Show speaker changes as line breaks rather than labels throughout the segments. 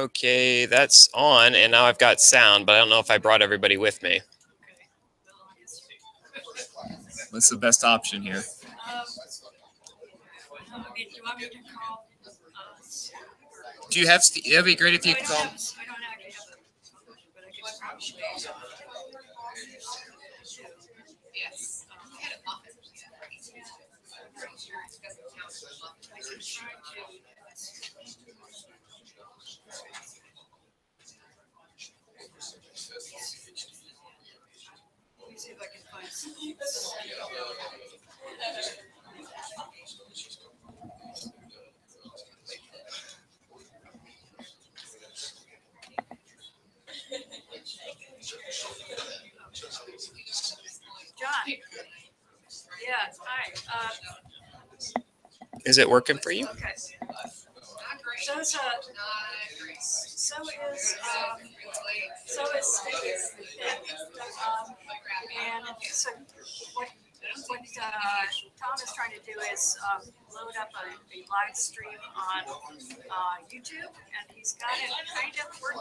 Okay, that's on, and now I've got sound, but I don't know if I brought everybody with me. What's the best option here?
Um, okay, do you want me to call? uh,
Do you have? It'd be great if you could call.
Uh,
Is it working for you?
okay. So is, uh, so is, um, so is Steve. Um, and so what, what, uh, Tom is trying to do is, um, load up a, a live stream on, uh, YouTube and he's got it kind of working.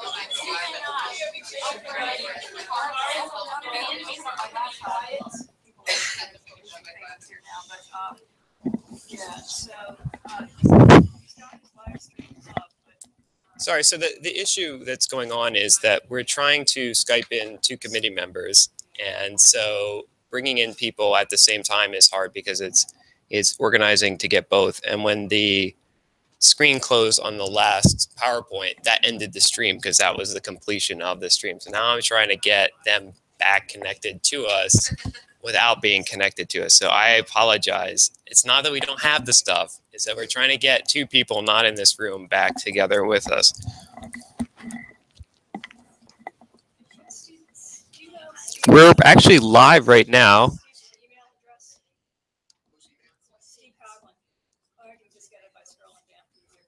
Here now, but, um, yeah, so, uh,
Sorry. So the the issue that's going on is that we're trying to Skype in two committee members, and so bringing in people at the same time is hard because it's it's organizing to get both. And when the screen closed on the last PowerPoint, that ended the stream because that was the completion of the stream. So now I'm trying to get them back connected to us without being connected to us. So I apologize. It's not that we don't have the stuff, it's that we're trying to get two people not in this room back together with us. We're actually live right now.
email address? Steve Coughlin. Or I can just get it by scrolling down through here.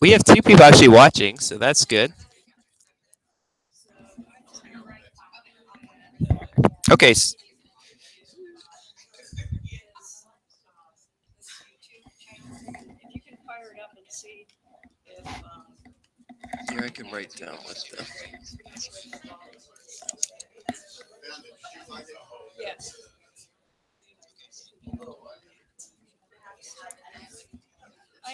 We have two people actually watching, so that's good. Okay. s-
If you can fire it up and see if, um,
Here I can write down what the.
yes.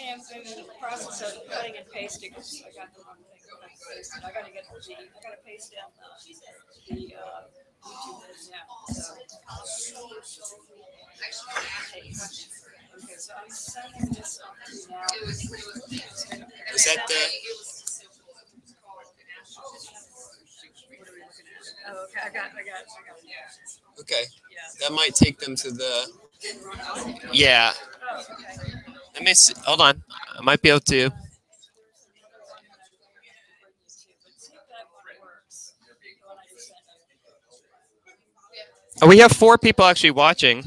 I am in the process of cutting and pasting, because I got the wrong thing. I gotta get the, I gotta paste down the, the, uh, YouTube link now, so. Okay, so I'm sending this up to you now.
Is that the?
Oh, okay, I got, I got, I got, it.
Okay,
yeah.
that might take them to the. Yeah.
Oh, okay.
Let me see. Hold on. I might be able to. Oh, we have four people actually watching.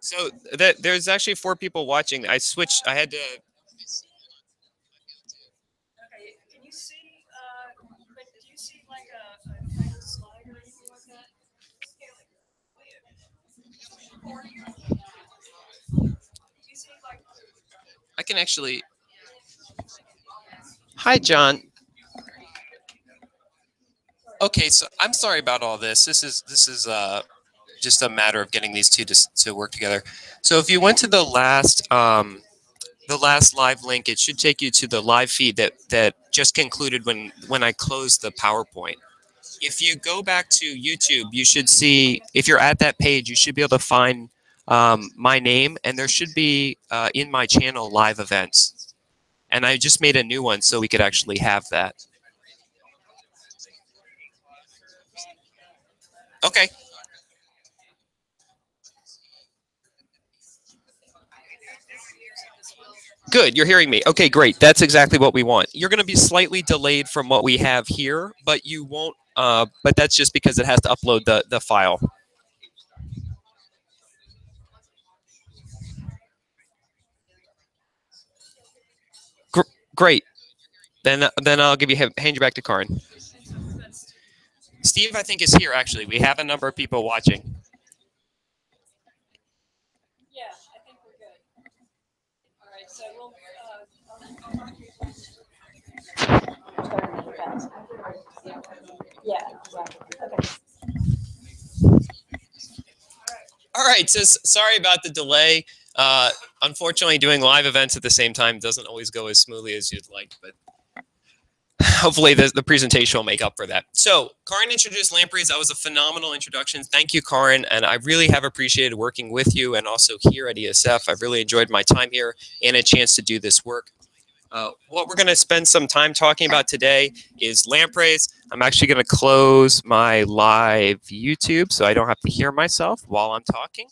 So that there's actually four people watching. I switched. I had to.
Okay, can you see, uh, but do you see like a, a kind of slide or anything like that? Do you see like,
I can actually. Hi, John. Okay, so I'm sorry about all this. This is this is uh just a matter of getting these two to, to work together. So if you went to the last um, the last live link, it should take you to the live feed that that just concluded when when I closed the PowerPoint. If you go back to YouTube, you should see if you're at that page, you should be able to find um, my name, and there should be uh, in my channel live events. And I just made a new one so we could actually have that. Okay. Good, you're hearing me. Okay, great. That's exactly what we want. You're going to be slightly delayed from what we have here, but you won't. Uh, but that's just because it has to upload the the file. Great. Then then I'll give you hand you back to Karin. Steve, I think, is here actually. We have a number of people watching.
Yeah, I think we're good. All right, so we'll, uh, I'll mark you. Yeah, exactly. Okay.
All right. So sorry about the delay. Uh, unfortunately, doing live events at the same time doesn't always go as smoothly as you'd like, but hopefully the, the presentation will make up for that. So Karin introduced lampreys. That was a phenomenal introduction. Thank you, Karin. And I really have appreciated working with you and also here at ESF. I've really enjoyed my time here and a chance to do this work. Uh, what we're going to spend some time talking about today is lampreys. I'm actually going to close my live YouTube so I don't have to hear myself while I'm talking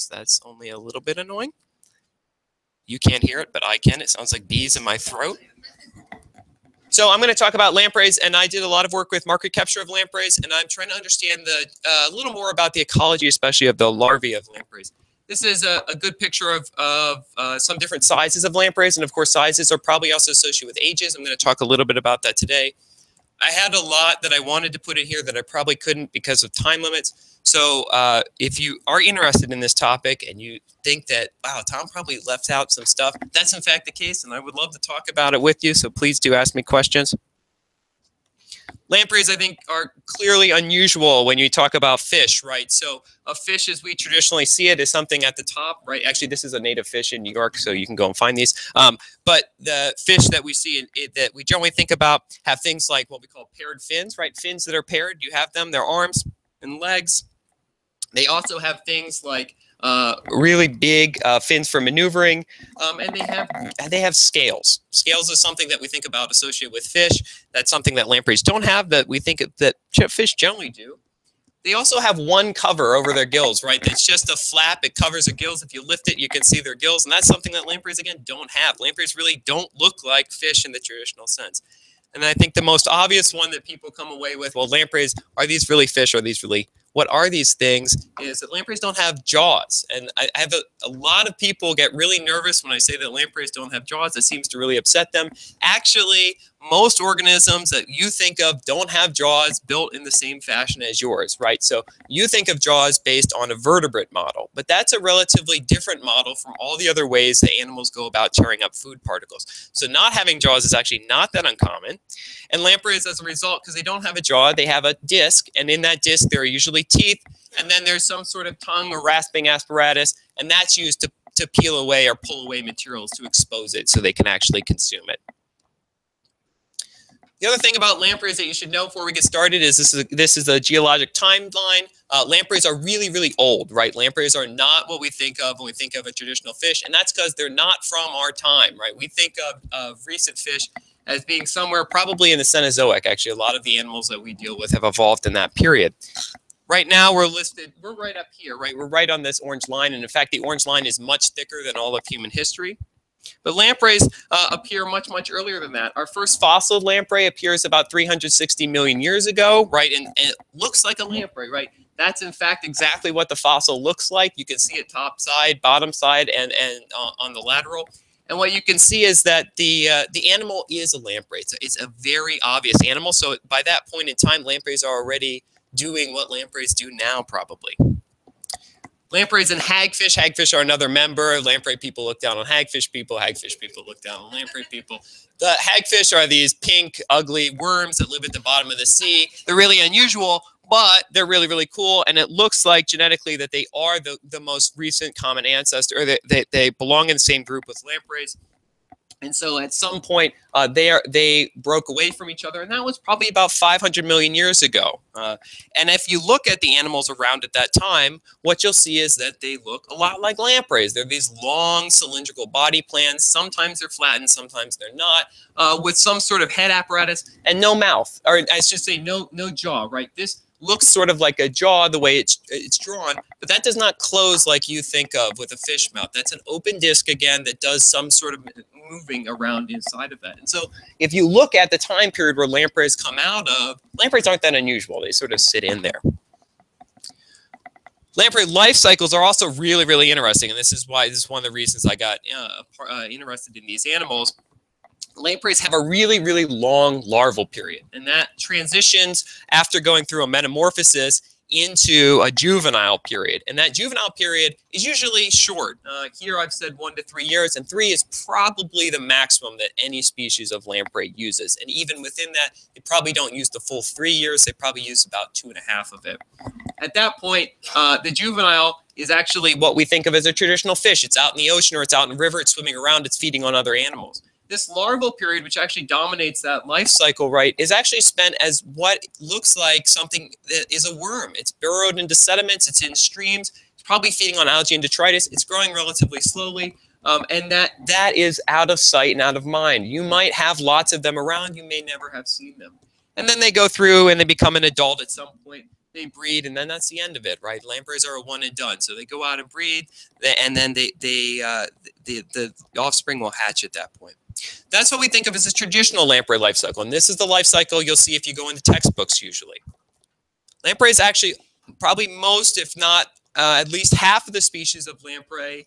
because that's only a little bit annoying. You can't hear it, but I can. It sounds like bees in my throat. So I'm going to talk about lampreys, and I did a lot of work with mark-recapture of lampreys, and I'm trying to understand the uh, a little more about the ecology, especially of the larvae of lampreys. This is a, a good picture of, of uh, some different sizes of lampreys, and of course, sizes are probably also associated with ages. I'm going to talk a little bit about that today. I had a lot that I wanted to put in here that I probably couldn't because of time limits. So uh, if you are interested in this topic and you think that, wow, Tom probably left out some stuff, that's in fact the case, and I would love to talk about it with you. So please do ask me questions. Lampreys, I think, are clearly unusual when you talk about fish, right? So a fish, as we traditionally see it, is something at the top, right? Actually, this is a native fish in New York, so you can go and find these. Um, but the fish that we see in, it, that we generally think about have things like what we call paired fins, right? Fins that are paired, you have them, their arms and legs. They also have things like uh, really big uh, fins for maneuvering, um, and they have they have scales. Scales is something that we think about associated with fish. That's something that lampreys don't have that we think that fish generally do. They also have one cover over their gills, right? It's just a flap. It covers their gills. If you lift it, you can see their gills, and that's something that lampreys again don't have. Lampreys really don't look like fish in the traditional sense. And I think the most obvious one that people come away with, well, lampreys, are these really fish? Are these really what are these things is that lampreys don't have jaws. And i have a, a lot of people get really nervous when i say that lampreys don't have jaws. It seems to really upset them. Actually most organisms that you think of don't have jaws built in the same fashion as yours right? So you think of jaws based on a vertebrate model but that's a relatively different model from all the other ways that animals go about tearing up food particles. So not having jaws is actually not that uncommon. And lampreys as a result because they don't have a jaw they have a disc and in that disc there are usually teeth, and then there's some sort of tongue or rasping apparatus, and that's used to, to peel away or pull away materials to expose it so they can actually consume it. The other thing about lampreys that you should know before we get started is this is a, this is a geologic timeline. Uh, lampreys are really, really old, right? Lampreys are not what we think of when we think of a traditional fish, and that's because they're not from our time, right? We think of, of recent fish as being somewhere probably in the Cenozoic. Actually, a lot of the animals that we deal with have evolved in that period. Right now, we're listed, we're right up here, right? We're right on this orange line. And in fact, the orange line is much thicker than all of human history. But lampreys uh, appear much, much earlier than that. Our first fossil lamprey appears about 360 million years ago, right? And, and it looks like a lamprey, right? That's in fact exactly what the fossil looks like. You can see it top side, bottom side, and, and uh, on the lateral. And what you can see is that the uh, the animal is a lamprey. It's a, it's a very obvious animal. So by that point in time, lampreys are already doing what lampreys do now, probably. Lampreys and hagfish. Hagfish are another member. Lamprey people look down on hagfish people. Hagfish people look down on lamprey people. The hagfish are these pink, ugly worms that live at the bottom of the sea. They're really unusual, but they're really, really cool. And it looks like genetically that they are the, the most recent common ancestor, or they, they, they belong in the same group with lampreys. And so at some point, uh, they are they broke away from each other, and that was probably about 500 million years ago. Uh, and if you look at the animals around at that time, what you'll see is that they look a lot like lampreys. They're these long cylindrical body plans. Sometimes they're flattened, sometimes they're not, uh, with some sort of head apparatus and no mouth, or I should say no no jaw. Right, this looks sort of like a jaw the way it's it's drawn, but that does not close like you think of with a fish mouth. That's an open disc again that does some sort of moving around inside of that. And so if you look at the time period where lampreys come out of, lampreys aren't that unusual. They sort of sit in there. Lamprey life cycles are also really, really interesting, and this is why this is one of the reasons I got uh, uh, interested in these animals. Lampreys have a really, really long larval period, and that transitions after going through a metamorphosis into a juvenile period. And that juvenile period is usually short. Uh, here I've said one to three years, and three is probably the maximum that any species of lamprey uses. And even within that, they probably don't use the full three years, they probably use about two and a half of it. At that point, uh, the juvenile is actually what we think of as a traditional fish. It's out in the ocean or it's out in the river, it's swimming around, it's feeding on other animals this larval period, which actually dominates that life cycle, right, is actually spent as what looks like something that is a worm. It's burrowed into sediments, it's in streams, it's probably feeding on algae and detritus, it's growing relatively slowly. Um, and that that is out of sight and out of mind. You might have lots of them around, you may never have seen them. And then they go through and they become an adult at some point. They breed, and then that's the end of it, right? Lampreys are a one and done, so they go out and breed, and then they they uh, the the offspring will hatch at that point. That's what we think of as a traditional lamprey life cycle. And this is the life cycle you'll see if you go into textbooks usually. Lampreys actually, probably most, if not uh, at least half of the species of lamprey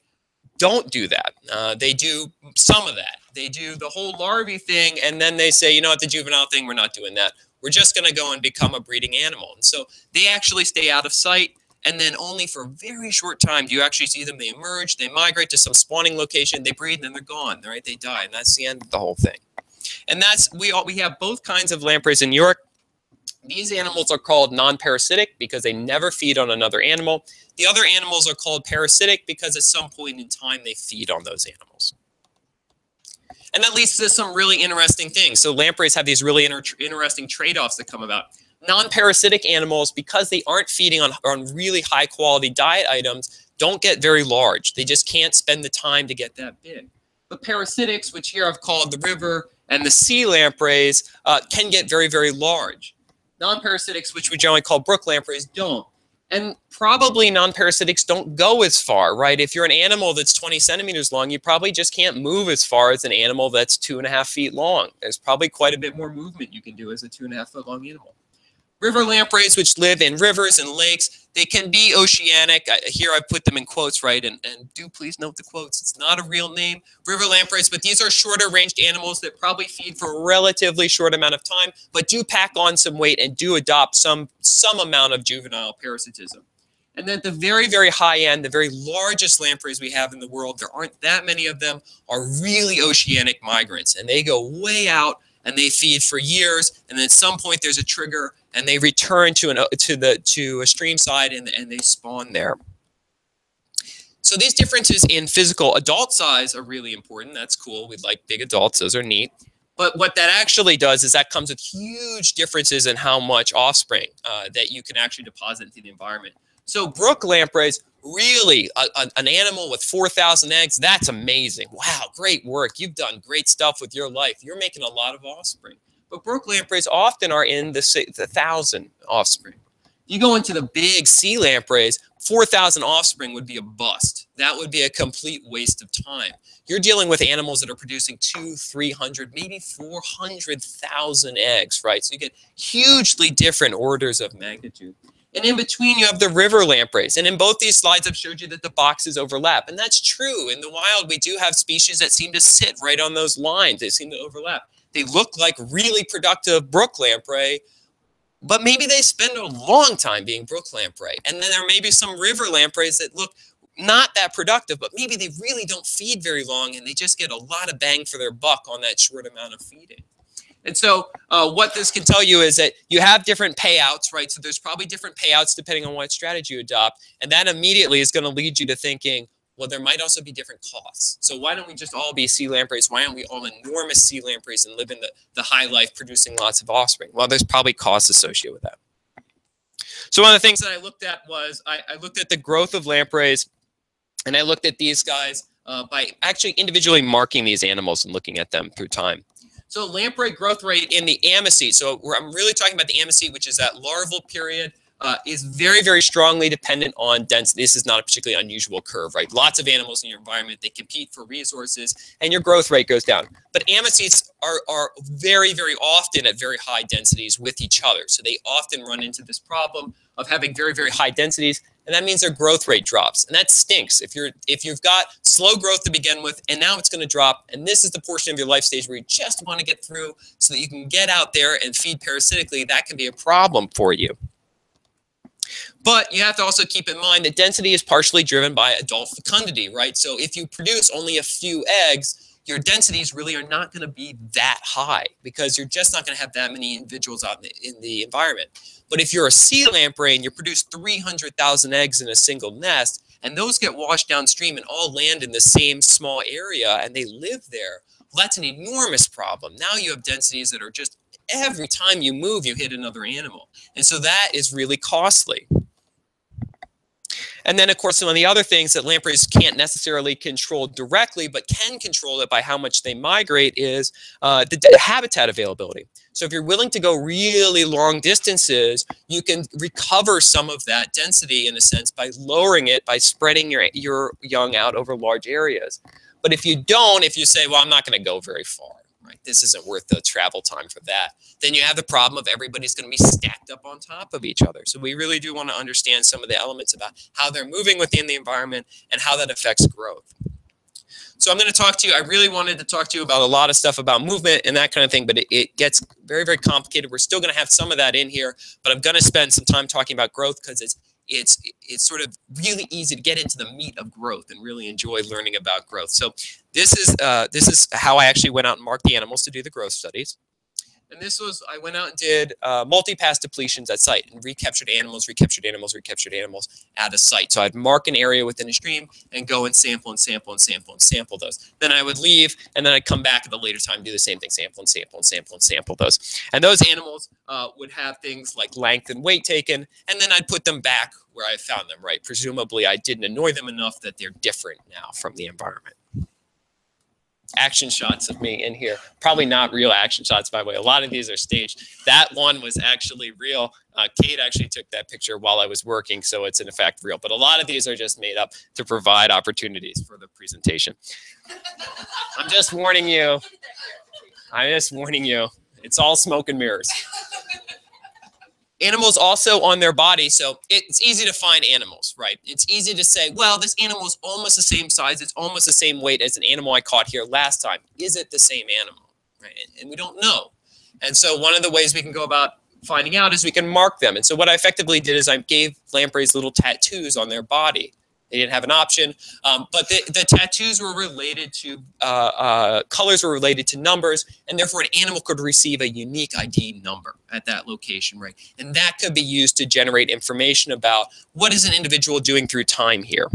don't do that. Uh, they do some of that. They do the whole larvae thing, and then they say, you know what, the juvenile thing, we're not doing that. We're just going to go and become a breeding animal. And so they actually stay out of sight and then only for a very short time do you actually see them. They emerge, they migrate to some spawning location, they breed, and then they're gone. Right? They die, and that's the end of the whole thing. And that's we all we have both kinds of lampreys in York. These animals are called non-parasitic because they never feed on another animal. The other animals are called parasitic because at some point in time they feed on those animals. And that leads to some really interesting things. So lampreys have these really inter interesting trade-offs that come about non-parasitic animals, because they aren't feeding on, on really high quality diet items, don't get very large. They just can't spend the time to get that big. But parasitics, which here I've called the river and the sea lampreys, uh, can get very, very large. Non-parasitics, which we generally call brook lampreys, don't. And probably non-parasitics don't go as far, right? If you're an animal that's 20 centimeters long, you probably just can't move as far as an animal that's two and a half feet long. There's probably quite a bit more movement you can do as a two and a half foot long animal. River lampreys, which live in rivers and lakes, they can be oceanic. Here I put them in quotes, right? And, and do please note the quotes. It's not a real name, river lampreys, but these are shorter ranged animals that probably feed for a relatively short amount of time, but do pack on some weight and do adopt some, some amount of juvenile parasitism. And then the very, very high end, the very largest lampreys we have in the world, there aren't that many of them, are really oceanic migrants. And they go way out and they feed for years. And then at some point there's a trigger and they return to an to the to a stream side and, and they spawn there. So these differences in physical adult size are really important. That's cool. We like big adults. Those are neat. But what that actually does is that comes with huge differences in how much offspring uh, that you can actually deposit into the environment. So brook lampreys, really a, a, an animal with 4,000 eggs, that's amazing. Wow, great work. You've done great stuff with your life. You're making a lot of offspring. But brook lampreys often are in the, the thousand offspring. You go into the big sea lampreys, 4,000 offspring would be a bust. That would be a complete waste of time. You're dealing with animals that are producing two, 300, maybe 400,000 eggs, right? So you get hugely different orders of magnitude. And in between, you have the river lampreys. And in both these slides, I've showed you that the boxes overlap. And that's true. In the wild, we do have species that seem to sit right on those lines. They seem to overlap. They look like really productive brook lamprey, but maybe they spend a long time being brook lamprey. And then there may be some river lampreys that look not that productive, but maybe they really don't feed very long and they just get a lot of bang for their buck on that short amount of feeding. And so uh, what this can tell you is that you have different payouts, right? So there's probably different payouts depending on what strategy you adopt. And that immediately is going to lead you to thinking, well, there might also be different costs. So why don't we just all be sea lampreys? Why aren't we all enormous sea lampreys and live in the, the high life producing lots of offspring? Well, there's probably costs associated with that. So one of the things that I looked at was I, I looked at the growth of lampreys and I looked at these guys uh, by actually individually marking these animals and looking at them through time. So lamprey growth rate in the ammocoete. So I'm really talking about the ammocoete, which is that larval period uh, is very, very strongly dependent on density. This is not a particularly unusual curve, right? Lots of animals in your environment, they compete for resources and your growth rate goes down. But ammocoetes are, are very, very often at very high densities with each other. So they often run into this problem of having very, very high densities and that means their growth rate drops, and that stinks. If you're if you've got slow growth to begin with, and now it's going to drop, and this is the portion of your life stage where you just want to get through so that you can get out there and feed parasitically, that can be a problem for you. But you have to also keep in mind that density is partially driven by adult fecundity, right? So if you produce only a few eggs, your densities really are not going to be that high because you're just not going to have that many individuals out in the, in the environment. But if you're a sea lamprey and you produce 300,000 eggs in a single nest, and those get washed downstream and all land in the same small area and they live there, well, that's an enormous problem. Now you have densities that are just every time you move, you hit another animal. And so that is really costly. And then, of course, some of the other things that lampreys can't necessarily control directly, but can control it by how much they migrate is uh, the habitat availability. So if you're willing to go really long distances, you can recover some of that density in a sense by lowering it, by spreading your, your young out over large areas. But if you don't, if you say, well, I'm not going to go very far, right? This isn't worth the travel time for that. Then you have the problem of everybody's going to be stacked up on top of each other. So we really do want to understand some of the elements about how they're moving within the environment and how that affects growth. So I'm going to talk to you. I really wanted to talk to you about a lot of stuff about movement and that kind of thing, but it, it gets very, very complicated. We're still going to have some of that in here, but I'm going to spend some time talking about growth because it's it's it's sort of really easy to get into the meat of growth and really enjoy learning about growth. So this is uh, this is how I actually went out and marked the animals to do the growth studies. And this was, I went out and did uh, multi-pass depletions at site and recaptured animals, recaptured animals, recaptured animals at a site. So I'd mark an area within a stream and go and sample and sample and sample and sample those. Then I would leave and then I'd come back at a later time, do the same thing, sample and sample and sample and sample those. And those animals uh, would have things like length and weight taken, and then I'd put them back where I found them, right? Presumably I didn't annoy them enough that they're different now from the environment action shots of me in here. Probably not real action shots, by the way. A lot of these are staged. That one was actually real. Uh, Kate actually took that picture while I was working, so it's in effect real. But a lot of these are just made up to provide opportunities for the presentation. I'm just warning you. I'm just warning you. It's all smoke and mirrors. Animals also on their body, so it's easy to find animals, right? It's easy to say, well, this animal is almost the same size, it's almost the same weight as an animal I caught here last time. Is it the same animal? Right? And we don't know. And so one of the ways we can go about finding out is we can mark them. And so what I effectively did is I gave lampreys little tattoos on their body. They didn't have an option, um, but the, the tattoos were related to uh, uh, colors were related to numbers, and therefore an animal could receive a unique ID number at that location, right? And that could be used to generate information about what is an individual doing through time here.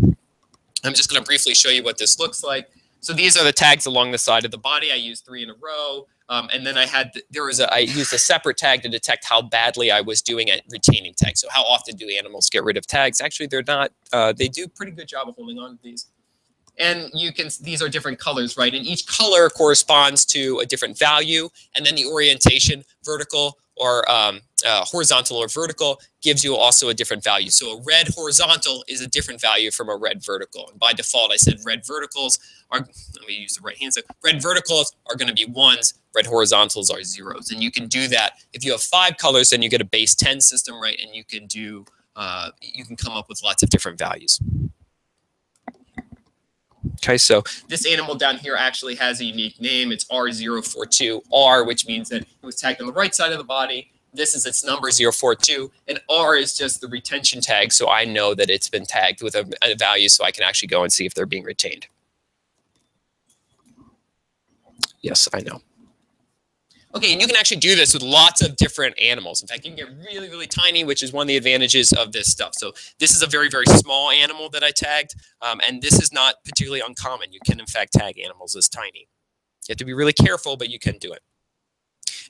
I'm just going to briefly show you what this looks like. So these are the tags along the side of the body. I used three in a row. Um, and then I had, there was a, I used a separate tag to detect how badly I was doing at retaining tags. So how often do animals get rid of tags? Actually, they're not, uh, they do pretty good job of holding on to these. And you can, these are different colors, right? And each color corresponds to a different value. And then the orientation, vertical or um, uh, horizontal or vertical gives you also a different value. So a red horizontal is a different value from a red vertical. And by default, I said red verticals are, let me use the right hand. So red verticals are going to be ones, red horizontals are zeros. And you can do that. If you have five colors, then you get a base 10 system, right? And you can do, uh, you can come up with lots of different values. Okay, so this animal down here actually has a unique name. It's R042R, which means that it was tagged on the right side of the body. This is its number 042, and R is just the retention tag, so I know that it's been tagged with a, a value so I can actually go and see if they're being retained. Yes, I know. Okay, and you can actually do this with lots of different animals. In fact, you can get really, really tiny, which is one of the advantages of this stuff. So this is a very, very small animal that I tagged, um, and this is not particularly uncommon. You can, in fact, tag animals as tiny. You have to be really careful, but you can do it.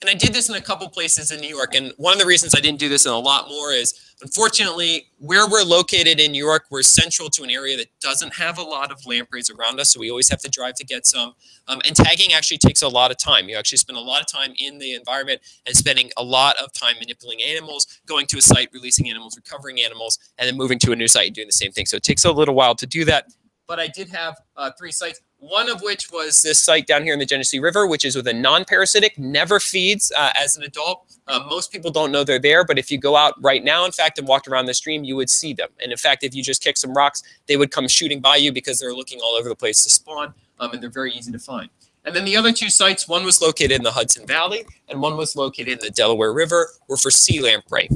And I did this in a couple places in New York. And one of the reasons I didn't do this in a lot more is, unfortunately, where we're located in New York, we're central to an area that doesn't have a lot of lampreys around us. So we always have to drive to get some. Um, and tagging actually takes a lot of time. You actually spend a lot of time in the environment and spending a lot of time manipulating animals, going to a site, releasing animals, recovering animals, and then moving to a new site and doing the same thing. So it takes a little while to do that but I did have uh, three sites. One of which was this site down here in the Genesee River, which is with a non-parasitic, never feeds uh, as an adult. Uh, most people don't know they're there, but if you go out right now, in fact, and walked around the stream, you would see them. And in fact, if you just kick some rocks, they would come shooting by you because they're looking all over the place to spawn, um, and they're very easy to find. And then the other two sites, one was located in the Hudson Valley, and one was located in the Delaware River, were for sea lamprey.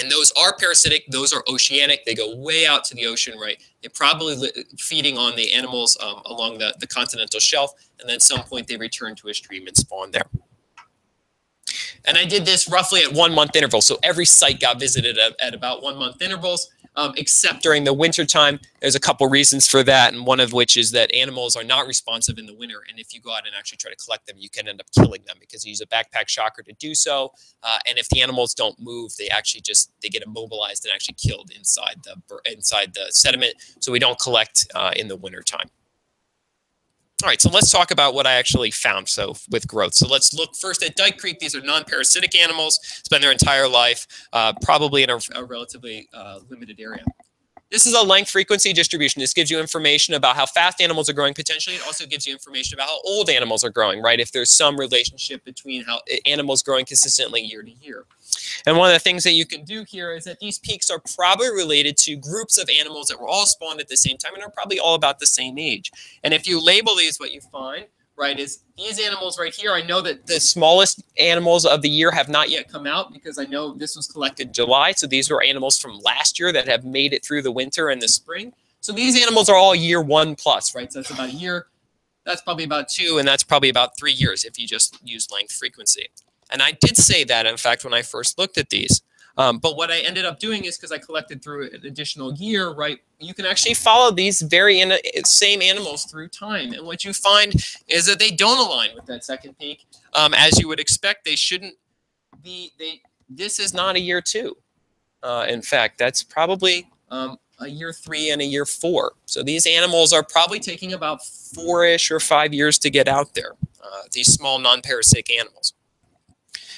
And those are parasitic, those are oceanic. They go way out to the ocean, right? They're probably feeding on the animals um, along the, the continental shelf. And then some point they return to a stream and spawn there. And I did this roughly at one month interval. So every site got visited at, at about one month intervals um, except during the winter time. There's a couple reasons for that, and one of which is that animals are not responsive in the winter. And if you go out and actually try to collect them, you can end up killing them because you use a backpack shocker to do so. Uh, and if the animals don't move, they actually just they get immobilized and actually killed inside the inside the sediment. So we don't collect uh, in the winter time. All right, so let's talk about what I actually found so with growth. So let's look first at Dyke Creek. These are non-parasitic animals, spend their entire life uh, probably in a, a relatively uh, limited area. This is a length frequency distribution. This gives you information about how fast animals are growing potentially. It also gives you information about how old animals are growing, right? If there's some relationship between how eh, animals growing consistently year to year. And one of the things that you can do here is that these peaks are probably related to groups of animals that were all spawned at the same time and are probably all about the same age. And if you label these, what you find right, is these animals right here. I know that the smallest animals of the year have not yet come out because I know this was collected July. So these were animals from last year that have made it through the winter and the spring. So these animals are all year one plus, right? So that's about a year. That's probably about two, and that's probably about three years if you just use length frequency. And I did say that, in fact, when I first looked at these. Um, but what I ended up doing is because I collected through an additional year, right? You can actually follow these very same animals through time. And what you find is that they don't align with that second peak. Um, as you would expect, they shouldn't be, they, this is not a year two. Uh, in fact, that's probably um, a year three and a year four. So these animals are probably taking about four-ish or five years to get out there, uh, these small non-parasitic animals.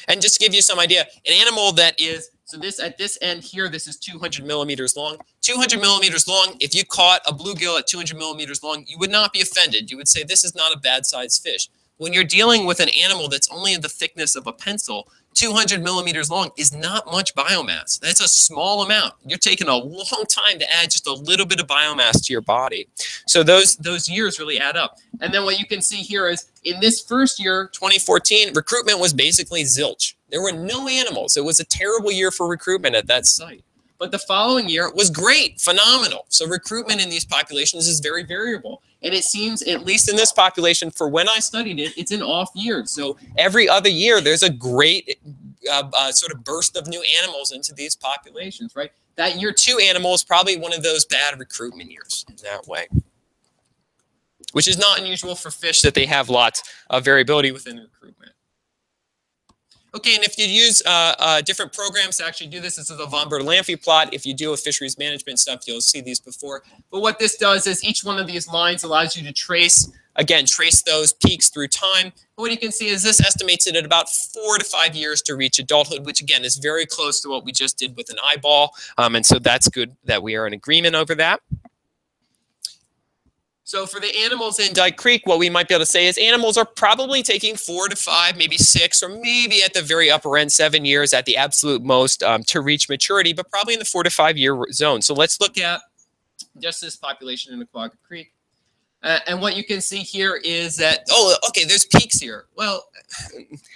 And just to give you some idea, an animal that is so this at this end here, this is 200 millimeters long. 200 millimeters long. If you caught a bluegill at 200 millimeters long, you would not be offended. You would say this is not a bad sized fish. When you're dealing with an animal that's only the thickness of a pencil, 200 millimeters long is not much biomass. That's a small amount. You're taking a long time to add just a little bit of biomass to your body. So those those years really add up. And then what you can see here is in this first year, 2014, recruitment was basically zilch. There were no animals. It was a terrible year for recruitment at that site. But the following year was great, phenomenal. So recruitment in these populations is very variable. And it seems, at least in this population, for when I studied it, it's an off year. So every other year, there's a great uh, uh, sort of burst of new animals into these populations, right? That year two animal is probably one of those bad recruitment years in that way, which is not unusual for fish that they have lots of variability within recruitment. Okay, and if you use uh, uh, different programs to actually do this, this is a von Bertalanffy plot. If you deal with fisheries management stuff, you'll see these before. But what this does is each one of these lines allows you to trace, again, trace those peaks through time. And what you can see is this estimates it at about four to five years to reach adulthood, which again is very close to what we just did with an eyeball. Um, and so that's good that we are in agreement over that. So for the animals in Dyke Creek, what we might be able to say is animals are probably taking four to five, maybe six, or maybe at the very upper end, seven years at the absolute most um, to reach maturity, but probably in the four to five year zone. So let's look at just this population in Aquagga Creek. Uh, and what you can see here is that, oh, okay, there's peaks here. Well,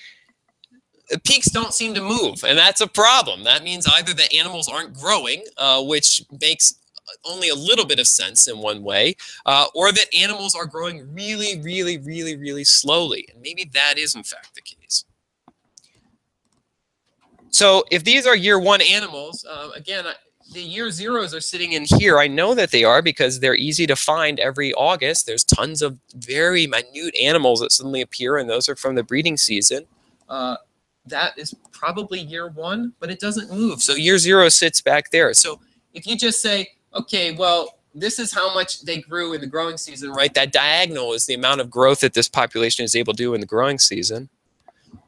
the peaks don't seem to move, and that's a problem. That means either the animals aren't growing, uh, which makes only a little bit of sense in one way, uh, or that animals are growing really, really, really, really slowly. And maybe that is in fact the case. So if these are year one animals, uh, again, the year zeros are sitting in here. I know that they are because they're easy to find every August. There's tons of very minute animals that suddenly appear, and those are from the breeding season. Uh, that is probably year one, but it doesn't move. So year zero sits back there. So if you just say, okay, well, this is how much they grew in the growing season, right? That diagonal is the amount of growth that this population is able to do in the growing season.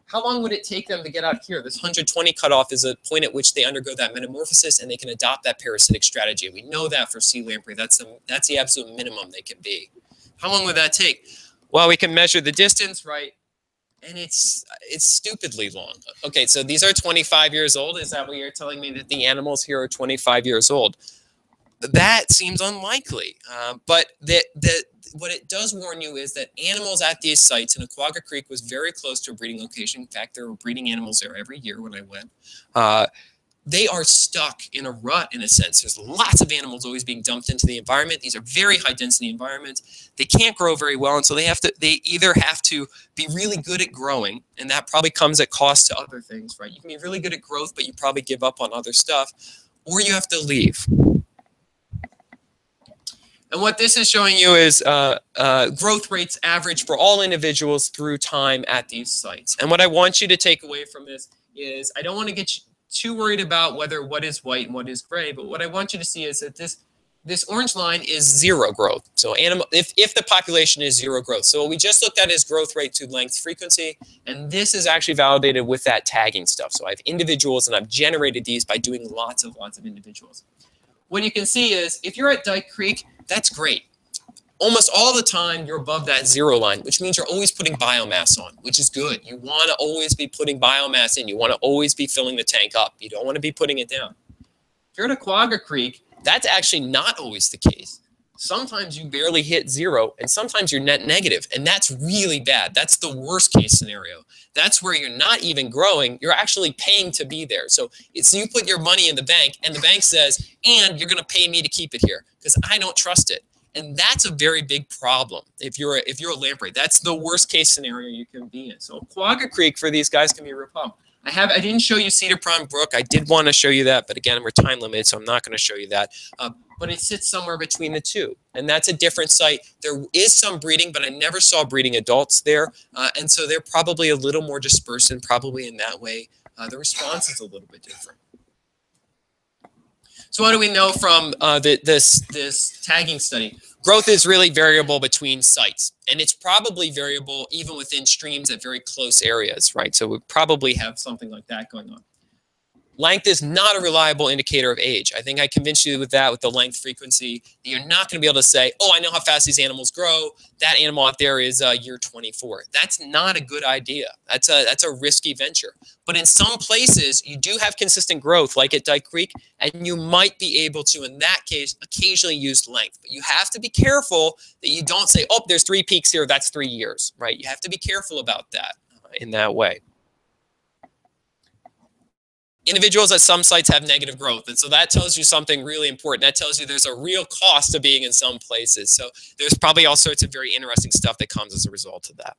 How long would it take them to get out here? This 120 cutoff is a point at which they undergo that metamorphosis and they can adopt that parasitic strategy. We know that for sea lamprey. That's, a, that's the absolute minimum they can be. How long would that take? Well, we can measure the distance, right? And it's it's stupidly long. Okay, so these are 25 years old. Is that what you're telling me that the animals here are 25 years old? That seems unlikely. Uh, but the, the what it does warn you is that animals at these sites, and Aquagga Creek was very close to a breeding location. In fact, there were breeding animals there every year when I went. Uh, they are stuck in a rut in a sense. There's lots of animals always being dumped into the environment. These are very high density environments. They can't grow very well, and so they have to. They either have to be really good at growing, and that probably comes at cost to other things, right? You can be really good at growth, but you probably give up on other stuff, or you have to leave. And what this is showing you is uh, uh, growth rates average for all individuals through time at these sites. And what I want you to take away from this is I don't want to get too worried about whether what is white and what is gray, but what I want you to see is that this this orange line is zero growth. So animal, if, if the population is zero growth. So what we just looked at is growth rate to length frequency, and this is actually validated with that tagging stuff. So I have individuals and I've generated these by doing lots of lots of individuals. What you can see is if you're at Dyke Creek, that's great. Almost all the time, you're above that zero line, which means you're always putting biomass on, which is good. You want to always be putting biomass in. You want to always be filling the tank up. You don't want to be putting it down. If you're at Aquagga Creek, that's actually not always the case. Sometimes you barely hit zero, and sometimes you're net negative, and that's really bad. That's the worst case scenario. That's where you're not even growing. You're actually paying to be there. So it's you put your money in the bank, and the bank says, and you're going to pay me to keep it here because I don't trust it. And that's a very big problem if you're a, if you're a lamprey. That's the worst case scenario you can be in. So Quagga Creek for these guys can be a real problem. I have I didn't show you Cedar Pond Brook. I did want to show you that, but again, we're time limited, so I'm not going to show you that. Uh, but it sits somewhere between the two, and that's a different site. There is some breeding, but I never saw breeding adults there, uh, and so they're probably a little more dispersed, and probably in that way, uh, the response is a little bit different. So what do we know from uh, the, this this tagging study? Growth is really variable between sites, and it's probably variable even within streams at very close areas, right? So we probably have something like that going on. Length is not a reliable indicator of age. I think I convinced you with that with the length frequency. that You're not going to be able to say, oh, I know how fast these animals grow. That animal out there is uh, year 24. That's not a good idea. That's a, that's a risky venture. But in some places, you do have consistent growth, like at Dyke Creek, and you might be able to, in that case, occasionally use length. But you have to be careful that you don't say, oh, there's three peaks here, that's three years, right? You have to be careful about that uh, in that way individuals at some sites have negative growth. And so that tells you something really important. That tells you there's a real cost to being in some places. So there's probably all sorts of very interesting stuff that comes as a result of that.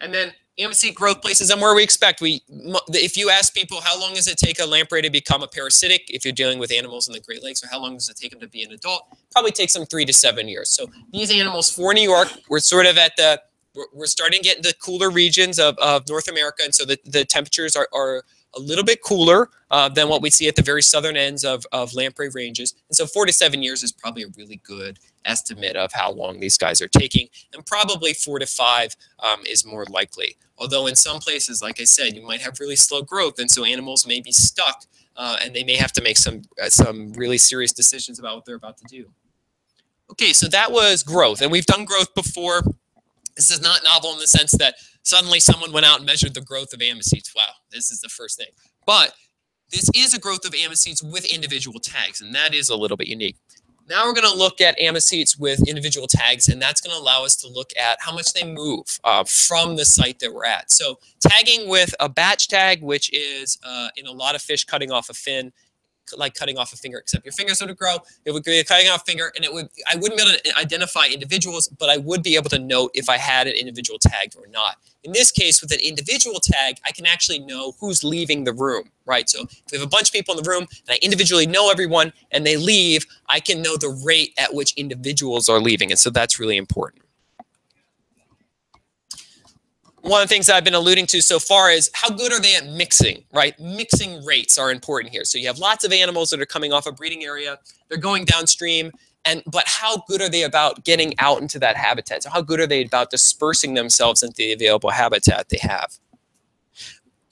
And then ammocoete growth places and where we expect we if you ask people how long does it take a lamprey to become a parasitic if you're dealing with animals in the great lakes or how long does it take them to be an adult probably takes them three to seven years so these animals for new york we're sort of at the we're starting to get into the cooler regions of, of north america and so the, the temperatures are, are a little bit cooler uh, than what we see at the very southern ends of, of lamprey ranges. And so four to seven years is probably a really good estimate of how long these guys are taking. And probably four to five um, is more likely. Although in some places, like I said, you might have really slow growth. And so animals may be stuck uh, and they may have to make some, uh, some really serious decisions about what they're about to do. Okay, so that was growth. And we've done growth before. This is not novel in the sense that suddenly someone went out and measured the growth of ammocoete. Wow, this is the first thing. But this is a growth of ammocoete with individual tags, and that is a little bit unique. Now we're going to look at ammocoete with individual tags, and that's going to allow us to look at how much they move uh, from the site that we're at. So tagging with a batch tag, which is uh, in a lot of fish cutting off a fin, like cutting off a finger, except your fingers would grow. It would be cutting off a finger, and it would. I wouldn't be able to identify individuals, but I would be able to note if I had an individual tagged or not. In this case, with an individual tag, I can actually know who's leaving the room, right? So if we have a bunch of people in the room and I individually know everyone and they leave, I can know the rate at which individuals are leaving, and so that's really important one of the things I've been alluding to so far is how good are they at mixing, right? Mixing rates are important here. So you have lots of animals that are coming off a breeding area, they're going downstream, and but how good are they about getting out into that habitat? So how good are they about dispersing themselves into the available habitat they have?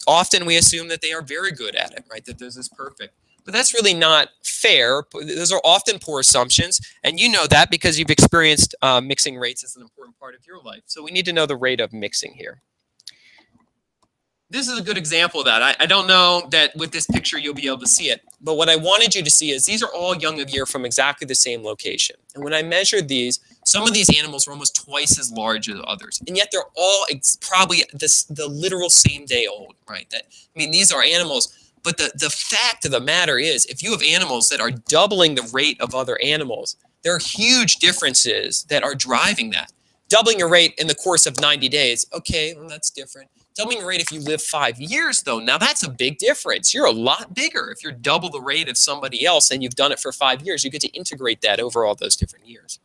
Often we assume that they are very good at it, right? That this is perfect. But that's really not fair. Those are often poor assumptions, and you know that because you've experienced uh, mixing rates as an important part of your life. So we need to know the rate of mixing here. This is a good example of that. I, I don't know that with this picture you'll be able to see it, but what I wanted you to see is these are all young of year from exactly the same location. And when I measured these, some of these animals were almost twice as large as others, and yet they're all probably this, the literal same day old, right? That I mean, these are animals but the, the fact of the matter is, if you have animals that are doubling the rate of other animals, there are huge differences that are driving that. Doubling your rate in the course of 90 days, okay, well, that's different. Doubling your rate if you live five years, though, now that's a big difference. You're a lot bigger if you're double the rate of somebody else and you've done it for five years. You get to integrate that over all those different years.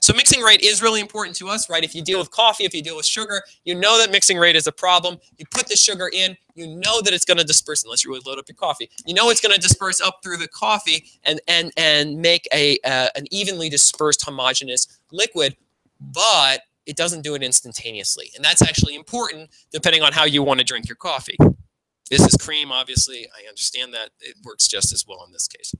So mixing rate is really important to us, right? If you deal with coffee, if you deal with sugar, you know that mixing rate is a problem. You put the sugar in, you know that it's going to disperse unless you really load up your coffee. You know it's going to disperse up through the coffee and and and make a uh, an evenly dispersed homogeneous liquid, but it doesn't do it instantaneously. And that's actually important depending on how you want to drink your coffee. This is cream, obviously. I understand that. It works just as well in this case.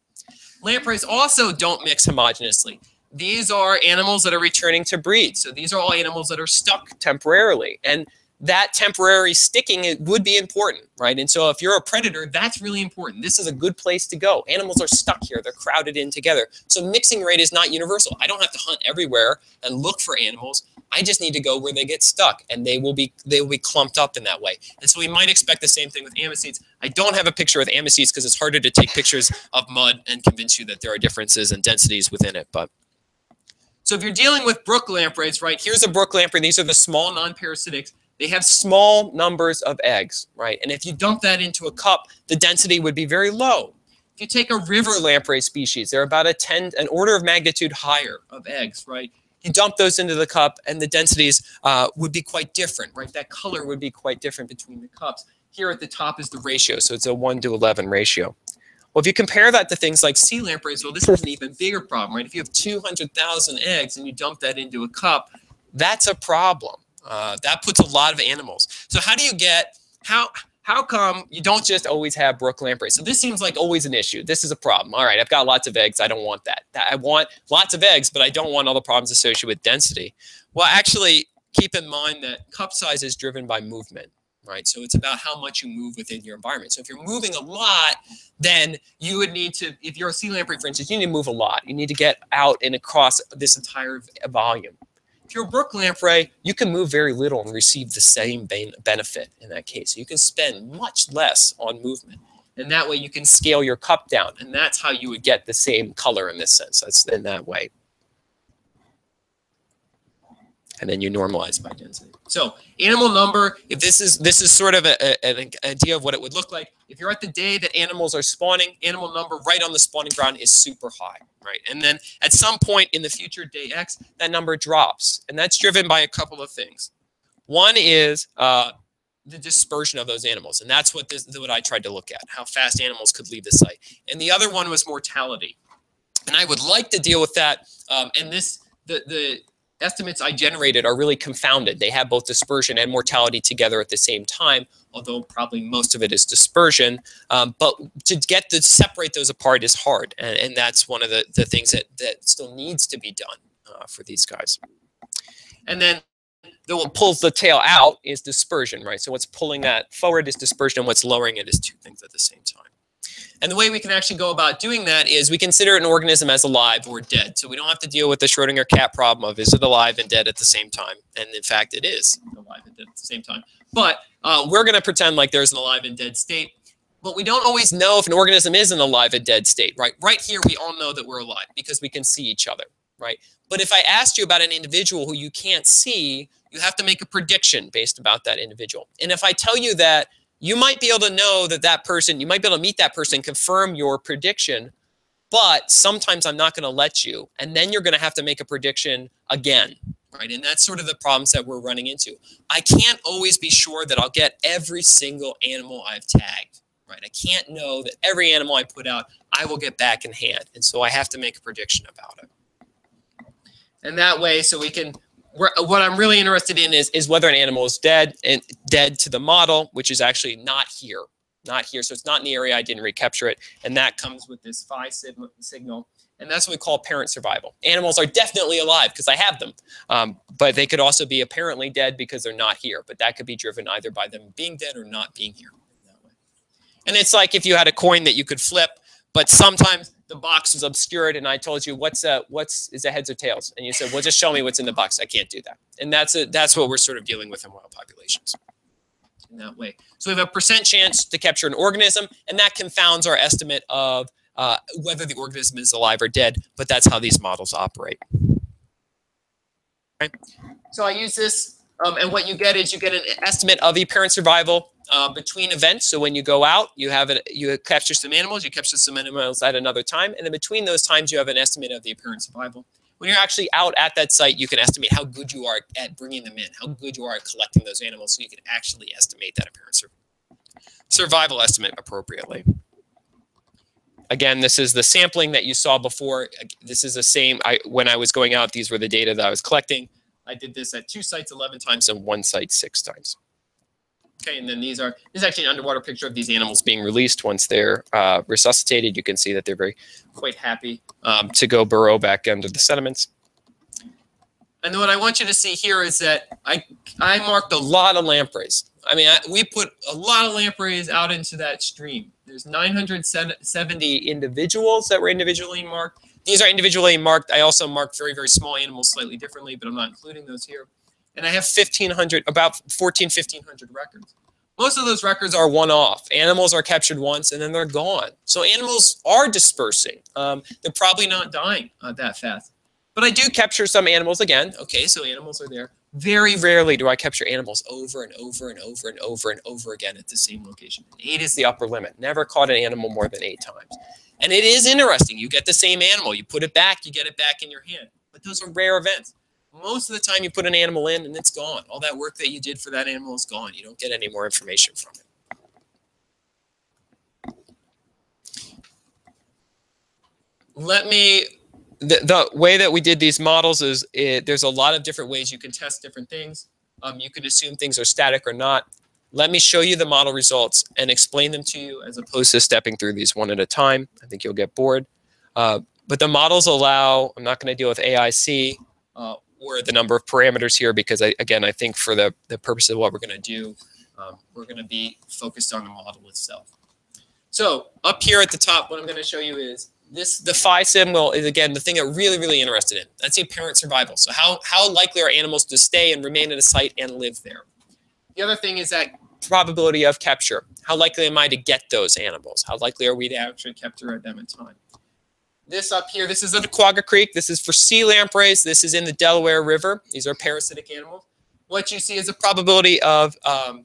Lampreys also don't mix homogeneously these are animals that are returning to breed. So these are all animals that are stuck temporarily. And that temporary sticking it would be important, right? And so if you're a predator, that's really important. This is a good place to go. Animals are stuck here. They're crowded in together. So mixing rate is not universal. I don't have to hunt everywhere and look for animals. I just need to go where they get stuck and they will be they will be clumped up in that way. And so we might expect the same thing with ammocoetes. I don't have a picture with ammocoetes because it's harder to take pictures of mud and convince you that there are differences and densities within it, but so if you're dealing with brook lampreys, right, here's a brook lamprey. These are the small non-parasitics. They have small numbers of eggs, right? And if you dump that into a cup, the density would be very low. If you take a river lamprey species, they're about a 10, an order of magnitude higher of eggs, right? You dump those into the cup and the densities uh, would be quite different, right? That color would be quite different between the cups. Here at the top is the ratio, so it's a 1 to 11 ratio. Well, if you compare that to things like sea lampreys, well, this is an even bigger problem, right? If you have 200,000 eggs and you dump that into a cup, that's a problem. Uh, that puts a lot of animals. So how do you get, how, how come you don't just always have brook lampreys? So this seems like always an issue. This is a problem. All right, I've got lots of eggs. I don't want that. I want lots of eggs, but I don't want all the problems associated with density. Well, actually, keep in mind that cup size is driven by movement right? So it's about how much you move within your environment. So if you're moving a lot, then you would need to, if you're a sea lamprey, for instance, you need to move a lot. You need to get out and across this entire volume. If you're a brook lamprey, you can move very little and receive the same benefit in that case. You can spend much less on movement. And that way you can scale your cup down. And that's how you would get the same color in this sense. That's in that way and then you normalize by density. So animal number, if this is this is sort of a, a, an idea of what it would look like. If you're at the day that animals are spawning, animal number right on the spawning ground is super high, right? And then at some point in the future, day X, that number drops. And that's driven by a couple of things. One is uh, the dispersion of those animals. And that's what, this, what I tried to look at, how fast animals could leave the site. And the other one was mortality. And I would like to deal with that. Um, and this, the, the estimates I generated are really confounded. They have both dispersion and mortality together at the same time, although probably most of it is dispersion. Um, but to get to separate those apart is hard. And, and that's one of the, the things that, that still needs to be done uh, for these guys. And then the what pulls the tail out is dispersion, right? So what's pulling that forward is dispersion and what's lowering it is two things at the same time. And the way we can actually go about doing that is we consider an organism as alive or dead. So we don't have to deal with the Schrodinger cat problem of is it alive and dead at the same time? And in fact, it is alive and dead at the same time. But uh, we're going to pretend like there's an alive and dead state. But we don't always know if an organism is an alive and dead state, right? Right here, we all know that we're alive because we can see each other, right? But if I asked you about an individual who you can't see, you have to make a prediction based about that individual. And if I tell you that you might be able to know that that person, you might be able to meet that person, confirm your prediction, but sometimes I'm not going to let you. And then you're going to have to make a prediction again, right? And that's sort of the problems that we're running into. I can't always be sure that I'll get every single animal I've tagged, right? I can't know that every animal I put out, I will get back in hand. And so I have to make a prediction about it. And that way, so we can what I'm really interested in is, is whether an animal is dead and dead to the model, which is actually not here. not here. So it's not in the area. I didn't recapture it. And that comes with this phi signal. And that's what we call parent survival. Animals are definitely alive because I have them, um, but they could also be apparently dead because they're not here. But that could be driven either by them being dead or not being here. And it's like if you had a coin that you could flip, but sometimes the box is obscured and I told you what's a, what's is a heads or tails? And you said well just show me what's in the box. I can't do that. And that's a, that's what we're sort of dealing with in wild populations. In that way. So we have a percent chance to capture an organism and that confounds our estimate of uh, whether the organism is alive or dead but that's how these models operate. Okay so I use this um, and what you get is you get an estimate of the apparent survival uh, between events. So when you go out, you have it, you capture some animals, you capture some animals at another time, and then between those times, you have an estimate of the apparent survival. When you're actually out at that site, you can estimate how good you are at bringing them in, how good you are at collecting those animals, so you can actually estimate that apparent sur survival estimate appropriately. Again, this is the sampling that you saw before. This is the same. I, when I was going out, these were the data that I was collecting. I did this at two sites 11 times and one site six times. Okay, and then these are, this is actually an underwater picture of these animals being released once they're uh, resuscitated. You can see that they're very quite happy um, to go burrow back under the sediments. And what I want you to see here is that I, I marked a lot of lampreys. I mean, I, we put a lot of lampreys out into that stream. There's 970 individuals that were individually marked. These are individually marked. I also marked very, very small animals slightly differently, but I'm not including those here. And I have 1,500, about 14, 1,500 records. Most of those records are one-off. Animals are captured once and then they're gone. So animals are dispersing. Um, they're probably not dying uh, that fast. But I do capture some animals again. Okay, so animals are there. Very rarely do I capture animals over and over and over and over and over again at the same location. Eight is the upper limit. Never caught an animal more than eight times. And it is interesting. You get the same animal, you put it back, you get it back in your hand. But those are rare events. Most of the time, you put an animal in and it's gone. All that work that you did for that animal is gone. You don't get any more information from it. Let me the, the way that we did these models is it, there's a lot of different ways you can test different things. Um, you can assume things are static or not. Let me show you the model results and explain them to you as opposed to stepping through these one at a time. I think you'll get bored. Uh, but the models allow, I'm not going to deal with AIC uh, or the number of parameters here because, I, again, I think for the, the purpose of what we're going to do, um, we're going to be focused on the model itself. So up here at the top, what I'm going to show you is this the phi symbol is again the thing we're really really interested in that's the apparent survival so how how likely are animals to stay and remain at a site and live there the other thing is that probability of capture. How likely am I to get those animals? How likely are we to actually capture them in time? This up here, this is at Quagga Creek. This is for sea lampreys. This is in the Delaware River. These are parasitic animals. What you see is a probability of um,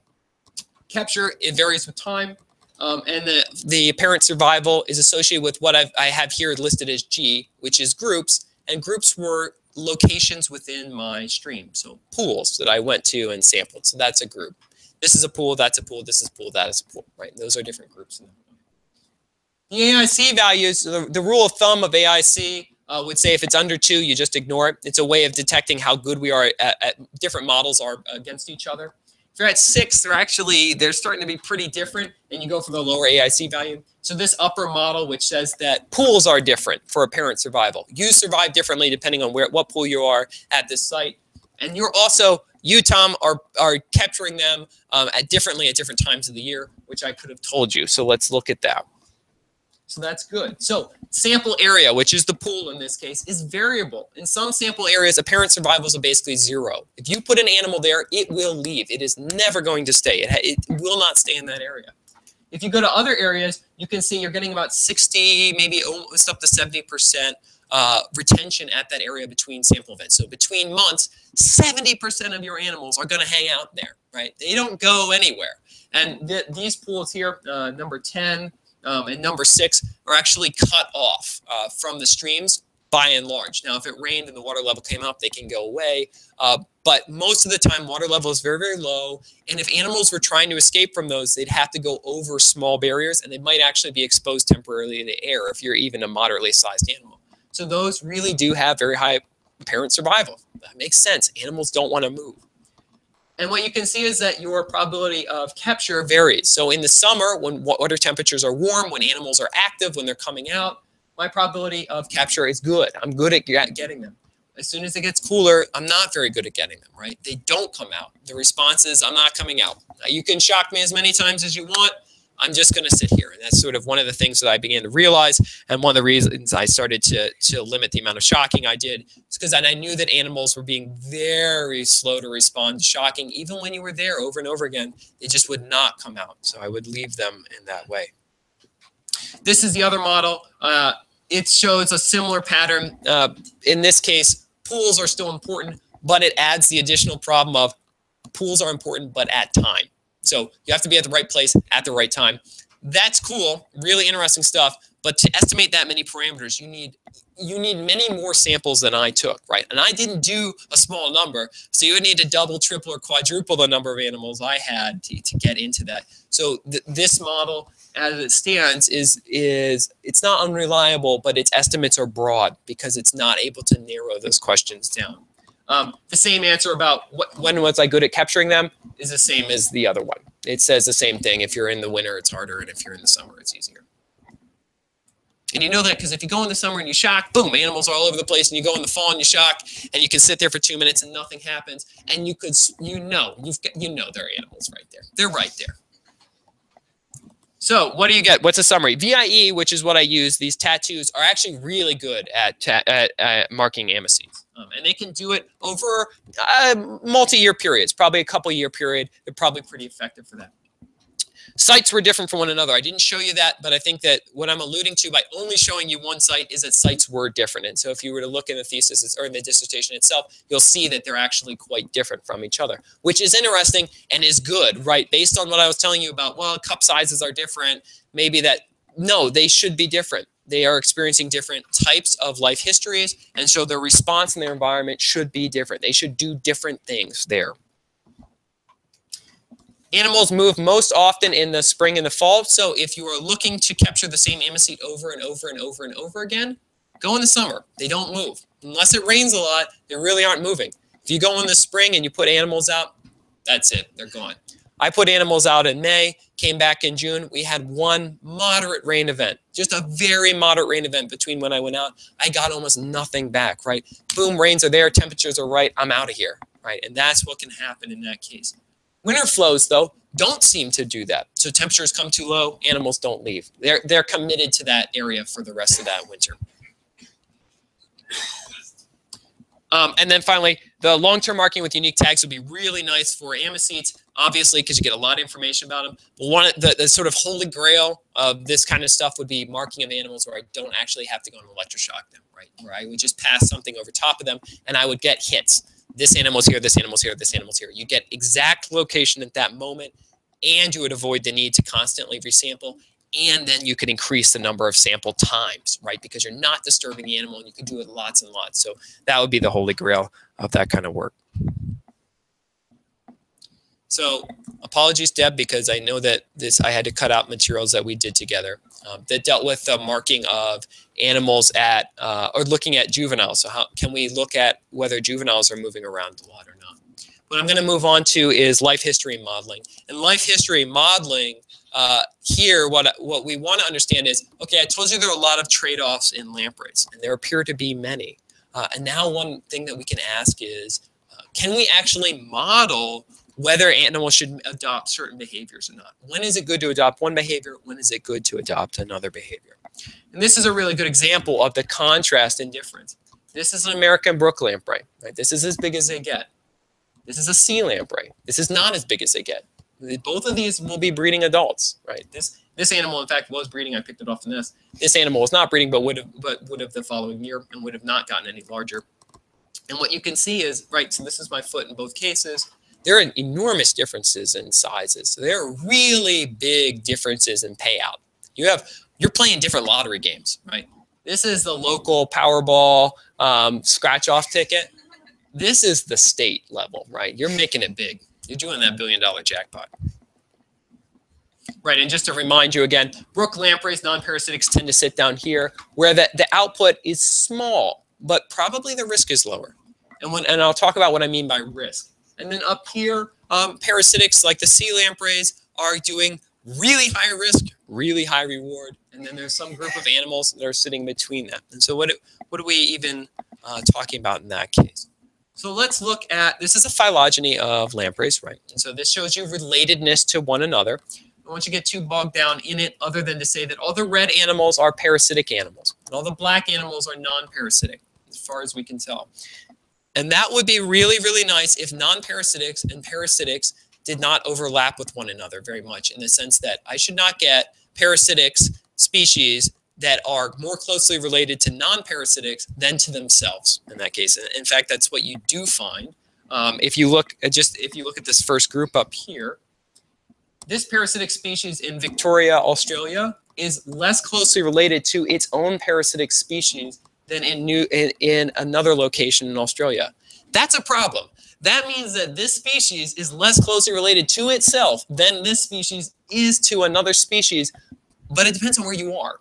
capture. It varies with time. Um, and the, the apparent survival is associated with what I've, I have here listed as G, which is groups. And groups were locations within my stream. So pools that I went to and sampled. So that's a group. This is a pool, that's a pool, this is a pool, that is a pool, right? Those are different groups. The AIC values, the, the rule of thumb of AIC uh, would say if it's under two, you just ignore it. It's a way of detecting how good we are at, at different models are against each other. If you're at six, they're actually, they're starting to be pretty different and you go for the lower AIC value. So this upper model, which says that pools are different for apparent survival. You survive differently depending on where what pool you are at this site. And you're also, you, Tom, are, are capturing them um, at differently at different times of the year, which I could have told you. So let's look at that. So that's good. So sample area, which is the pool in this case, is variable. In some sample areas, apparent survivals are basically zero. If you put an animal there, it will leave. It is never going to stay. It, it will not stay in that area. If you go to other areas, you can see you're getting about 60, maybe almost up to 70% uh, retention at that area between sample events. So between months, 70% of your animals are going to hang out there, right? They don't go anywhere. And th these pools here, uh, number 10, um, and number six are actually cut off uh, from the streams by and large. Now, if it rained and the water level came up, they can go away. Uh, but most of the time, water level is very, very low. And if animals were trying to escape from those, they'd have to go over small barriers and they might actually be exposed temporarily to the air if you're even a moderately sized animal. So those really do have very high apparent survival. That makes sense. Animals don't want to move. And what you can see is that your probability of capture varies. So in the summer, when water temperatures are warm, when animals are active, when they're coming out, my probability of capture is good. I'm good at getting them. As soon as it gets cooler, I'm not very good at getting them, right? They don't come out. The response is, I'm not coming out. Now, you can shock me as many times as you want. I'm just going to sit here. And that's sort of one of the things that I began to realize. And one of the reasons I started to, to limit the amount of shocking I did is because I knew that animals were being very slow to respond to shocking. Even when you were there over and over again, they just would not come out. So I would leave them in that way. This is the other model. Uh, it shows a similar pattern. Uh, in this case, pools are still important, but it adds the additional problem of pools are important, but at time. So you have to be at the right place at the right time. That's cool, really interesting stuff. But to estimate that many parameters, you need you need many more samples than I took, right? And I didn't do a small number, so you would need to double, triple, or quadruple the number of animals I had to, to get into that. So th this model, as it stands, is is it's not unreliable, but its estimates are broad because it's not able to narrow those questions down. Um, the same answer about what, when was I good at capturing them is the same as the other one. It says the same thing. If you're in the winter, it's harder, and if you're in the summer, it's easier. And you know that because if you go in the summer and you shock, boom, animals are all over the place. And you go in the fall and you shock, and you can sit there for two minutes and nothing happens. And you could, you know, you've got, you know, there are animals right there. They're right there. So what do you get? What's a summary? VIE, which is what I use, these tattoos are actually really good at, at, at marking ammocoetes. Um, and they can do it over uh, multi-year periods, probably a couple year period. They're probably pretty effective for that. Sites were different from one another. I didn't show you that, but I think that what I'm alluding to by only showing you one site is that sites were different. And so if you were to look in the thesis or in the dissertation itself, you'll see that they're actually quite different from each other, which is interesting and is good, right? Based on what I was telling you about, well, cup sizes are different, maybe that, no, they should be different. They are experiencing different types of life histories, and so their response in their environment should be different. They should do different things there. Animals move most often in the spring and the fall. So if you are looking to capture the same ammocoete over and over and over and over again, go in the summer. They don't move. Unless it rains a lot, they really aren't moving. If you go in the spring and you put animals out, that's it. They're gone. I put animals out in May, came back in June. We had one moderate rain event, just a very moderate rain event between when I went out. I got almost nothing back, right? Boom, rains are there, temperatures are right, I'm out of here, right? And that's what can happen in that case. Winter flows, though, don't seem to do that. So temperatures come too low, animals don't leave. They're, they're committed to that area for the rest of that winter. Um, and then finally, the long-term marking with unique tags would be really nice for ammocoetes, obviously, because you get a lot of information about them. But one of the, the sort of holy grail of this kind of stuff would be marking of animals where I don't actually have to go and electroshock them, right? Where I would just pass something over top of them and I would get hits this animal's here, this animal's here, this animal's here. You get exact location at that moment, and you would avoid the need to constantly resample. And then you could increase the number of sample times, right? Because you're not disturbing the animal and you can do it lots and lots. So that would be the holy grail of that kind of work. So apologies, Deb, because I know that this I had to cut out materials that we did together um, that dealt with the marking of animals at uh, or looking at juveniles. So how can we look at whether juveniles are moving around a lot or not? What I'm going to move on to is life history modeling. And life history modeling uh, here, what what we want to understand is, okay, I told you there are a lot of trade-offs in lampreys, and there appear to be many. Uh, and now one thing that we can ask is, uh, can we actually model whether animals should adopt certain behaviors or not. When is it good to adopt one behavior? When is it good to adopt another behavior? And this is a really good example of the contrast and difference. This is an American brook lamprey. Right? This is as big as they get. This is a sea lamprey. This is not as big as they get. Both of these will be breeding adults, right? This this animal, in fact, was breeding. I picked it off the nest. This animal was not breeding, but would have but would have the following year and would have not gotten any larger. And what you can see is, right, so this is my foot in both cases there are enormous differences in sizes. So there are really big differences in payout. You have you're playing different lottery games, right? This is the local Powerball um, scratch off ticket. This is the state level, right? You're making it big. You're doing that billion dollar jackpot. Right, and just to remind you again, brook lampreys, non-parasitics tend to sit down here where the, the output is small, but probably the risk is lower. And when and I'll talk about what I mean by risk. And then up here, um, parasitics like the sea lampreys are doing really high risk, really high reward, and then there's some group of animals that are sitting between them. And so what what are we even uh, talking about in that case? So let's look at this is a phylogeny of lampreys, right? And so this shows you relatedness to one another. I want you to get too bogged down in it, other than to say that all the red animals are parasitic animals, and all the black animals are non-parasitic, as far as we can tell. And that would be really, really nice if non-parasitics and parasitics did not overlap with one another very much, in the sense that I should not get parasitics species that are more closely related to non-parasitics than to themselves. In that case, in fact, that's what you do find. Um, if you look at just if you look at this first group up here, this parasitic species in Victoria, Australia, is less closely related to its own parasitic species than in new in, in another location in Australia. That's a problem. That means that this species is less closely related to itself than this species is to another species, but it depends on where you are.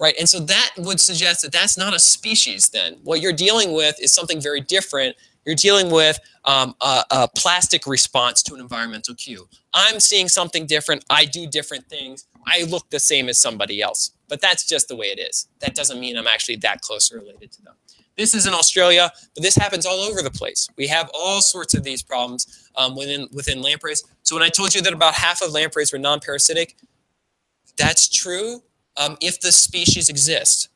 Right? And so that would suggest that that's not a species then. What you're dealing with is something very different. You're dealing with um, a, a plastic response to an environmental cue. I'm seeing something different. I do different things. I look the same as somebody else. But that's just the way it is. That doesn't mean I'm actually that closely related to them. This is in Australia, but this happens all over the place. We have all sorts of these problems um, within within lampreys. So when I told you that about half of lampreys were non-parasitic, that's true um, if the species exist.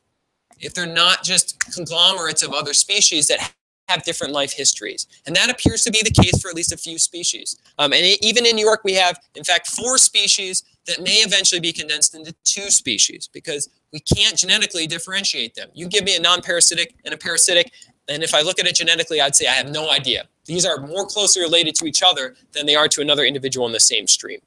If they're not just conglomerates of other species that have different life histories. And that appears to be the case for at least a few species. Um, and even in New York, we have, in fact, four species that may eventually be condensed into two species because we can't genetically differentiate them. You give me a non-parasitic and a parasitic, and if I look at it genetically, I'd say I have no idea. These are more closely related to each other than they are to another individual in the same stream.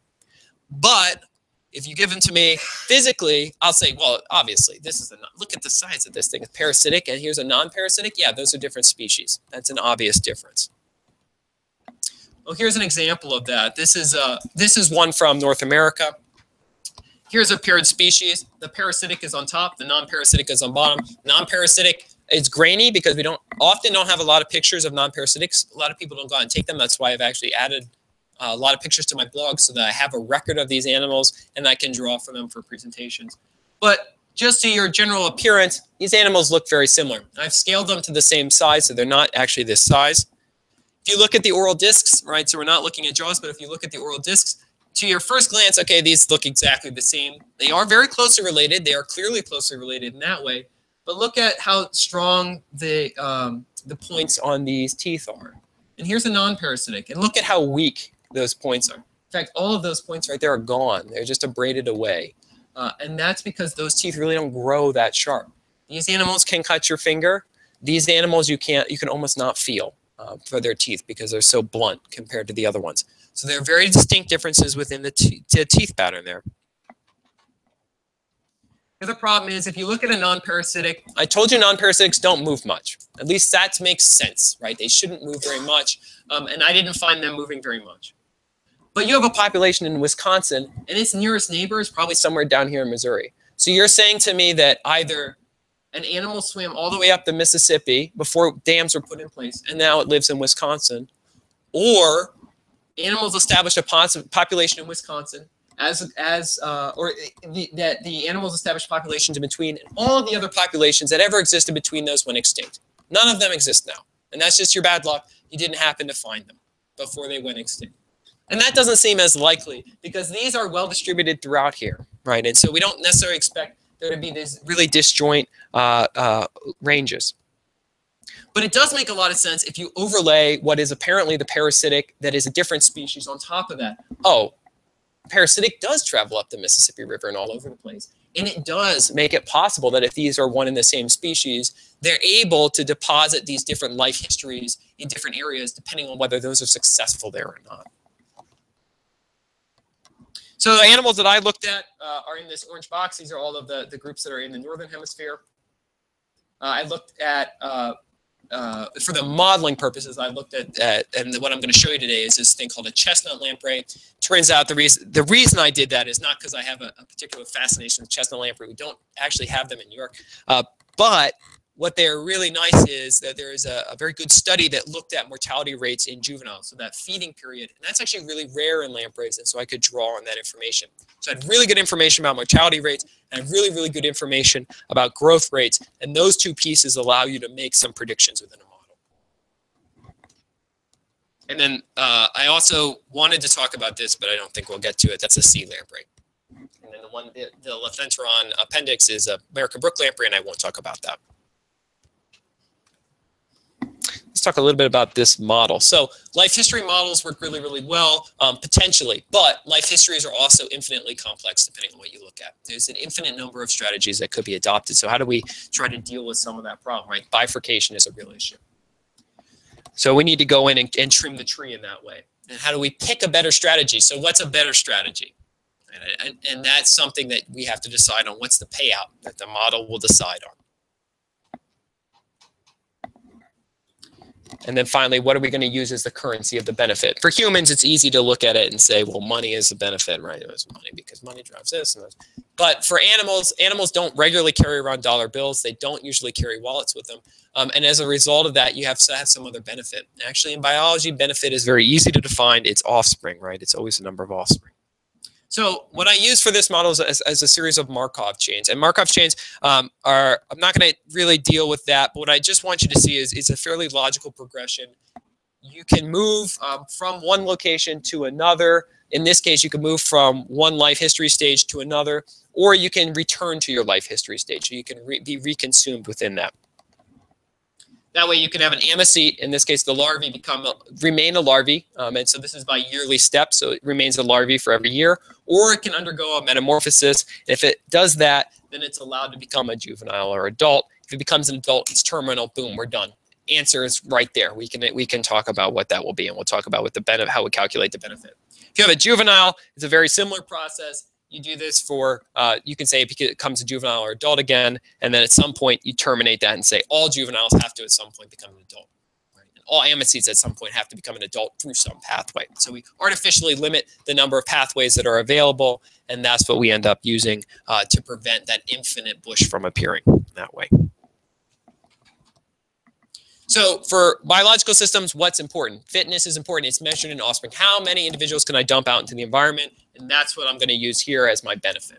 But if you give them to me physically, I'll say, well, obviously, this is a look at the size of this thing. It's parasitic, and here's a non-parasitic. Yeah, those are different species. That's an obvious difference. Well, here's an example of that. This is uh, this is one from North America. Here's a paired species. The parasitic is on top. The non-parasitic is on bottom. Non-parasitic it's grainy because we don't often don't have a lot of pictures of non-parasitics. A lot of people don't go out and take them. That's why I've actually added uh, a lot of pictures to my blog so that I have a record of these animals and I can draw from them for presentations. But just to your general appearance, these animals look very similar. I've scaled them to the same size, so they're not actually this size. If you look at the oral discs, right, so we're not looking at jaws, but if you look at the oral discs, to your first glance, okay, these look exactly the same. They are very closely related. They are clearly closely related in that way. But look at how strong the, um, the points on these teeth are. And here's a non-parasitic. And look at how weak those points are. In fact, all of those points right there are gone. They're just abraded away. Uh, and that's because those teeth really don't grow that sharp. These animals can cut your finger. These animals you can't, you can almost not feel uh, for their teeth because they're so blunt compared to the other ones. So there are very distinct differences within the, the teeth pattern there. The other problem is if you look at a non-parasitic, I told you non-parasitics don't move much. At least that makes sense, right? They shouldn't move very much. Um, and I didn't find them moving very much. But you have a population in Wisconsin, and its nearest neighbor is probably somewhere down here in Missouri. So you're saying to me that either an animal swam all the way up the Mississippi before dams were put in place, and now it lives in Wisconsin, or animals established a population in Wisconsin as as uh, or the, that the animals established populations in between, and all of the other populations that ever existed between those went extinct. None of them exist now, and that's just your bad luck. You didn't happen to find them before they went extinct. And that doesn't seem as likely because these are well distributed throughout here, right? And so we don't necessarily expect there to be these really disjoint uh, uh, ranges. But it does make a lot of sense if you overlay what is apparently the parasitic that is a different species on top of that. Oh, parasitic does travel up the Mississippi River and all over the place. And it does make it possible that if these are one and the same species, they're able to deposit these different life histories in different areas depending on whether those are successful there or not. So the animals that I looked at uh, are in this orange box. These are all of the, the groups that are in the northern hemisphere. Uh, I looked at, uh, uh for the modeling purposes, I looked at, at and what I'm going to show you today is this thing called a chestnut lamprey. Turns out the reason the reason I did that is not because I have a, a, particular fascination with chestnut lamprey. We don't actually have them in New York, uh, but what they're really nice is that there is a, a, very good study that looked at mortality rates in juveniles, so that feeding period, and that's actually really rare in lampreys, and so I could draw on that information. So I had really good information about mortality rates, and really, really good information about growth rates, and those two pieces allow you to make some predictions within a model. And then uh, I also wanted to talk about this, but I don't think we'll get to it. That's a sea lamprey. And then the one, the, the Lethenteron appendix is a American brook lamprey, and I won't talk about that let's talk a little bit about this model. So life history models work really, really well, um, potentially, but life histories are also infinitely complex depending on what you look at. There's an infinite number of strategies that could be adopted. So how do we try to deal with some of that problem, right? Bifurcation is a real issue. So we need to go in and, and trim the tree in that way. And how do we pick a better strategy? So what's a better strategy? And, and, and that's something that we have to decide on. What's the payout that the model will decide on? And then finally, what are we going to use as the currency of the benefit? For humans, it's easy to look at it and say, well, money is the benefit, right? It's money because money drives this and this. But for animals, animals don't regularly carry around dollar bills. They don't usually carry wallets with them. Um, and as a result of that, you have to have some other benefit. Actually, in biology, benefit is very easy to define. It's offspring, right? It's always a number of offspring. So what I use for this model is, as, is a series of Markov chains. And Markov chains um, are, I'm not going to really deal with that, but what I just want you to see is, it's a fairly logical progression. You can move um, from one location to another. In this case, you can move from one life history stage to another, or you can return to your life history stage. So you can re be reconsumed within that. That way you can have an ammocoete, in this case the larvae become a, remain a larvae, um, and so this is by yearly steps, so it remains a larvae for every year, or it can undergo a metamorphosis. If it does that, then it's allowed to become a juvenile or adult. If it becomes an adult, it's terminal, boom, we're done. Answer is right there. We can we can talk about what that will be, and we'll talk about what the benefit, how we calculate the benefit. If you have a juvenile, it's a very similar process you do this for, uh, you can say it becomes a juvenile or adult again, and then at some point you terminate that and say all juveniles have to at some point become an adult. Right? And all ammocoetes at some point have to become an adult through some pathway. So we artificially limit the number of pathways that are available, and that's what we end up using uh, to prevent that infinite bush from appearing that way. So for biological systems, what's important? Fitness is important. It's measured in offspring. How many individuals can I dump out into the environment? And that's what I'm going to use here as my benefit.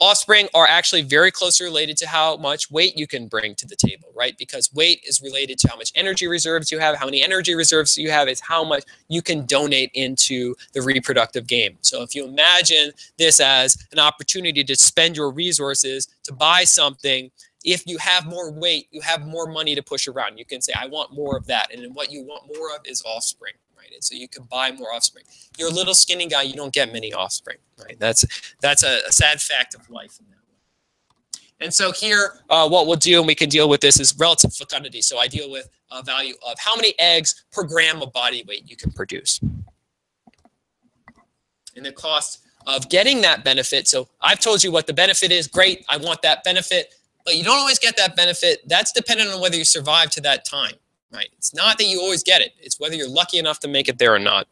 Offspring are actually very closely related to how much weight you can bring to the table, right? Because weight is related to how much energy reserves you have. How many energy reserves you have is how much you can donate into the reproductive game. So if you imagine this as an opportunity to spend your resources to buy something if you have more weight, you have more money to push around. You can say, I want more of that. And what you want more of is offspring, So you can buy more offspring. You're a little skinny guy, you don't get many offspring, right? That's that's a, a sad fact of life. And so here, uh, what we'll do, and we can deal with this, is relative fecundity. So I deal with a value of how many eggs per gram of body weight you can produce. And the cost of getting that benefit. So I've told you what the benefit is. Great, I want that benefit but you don't always get that benefit. That's dependent on whether you survive to that time, right? It's not that you always get it. It's whether you're lucky enough to make it there or not.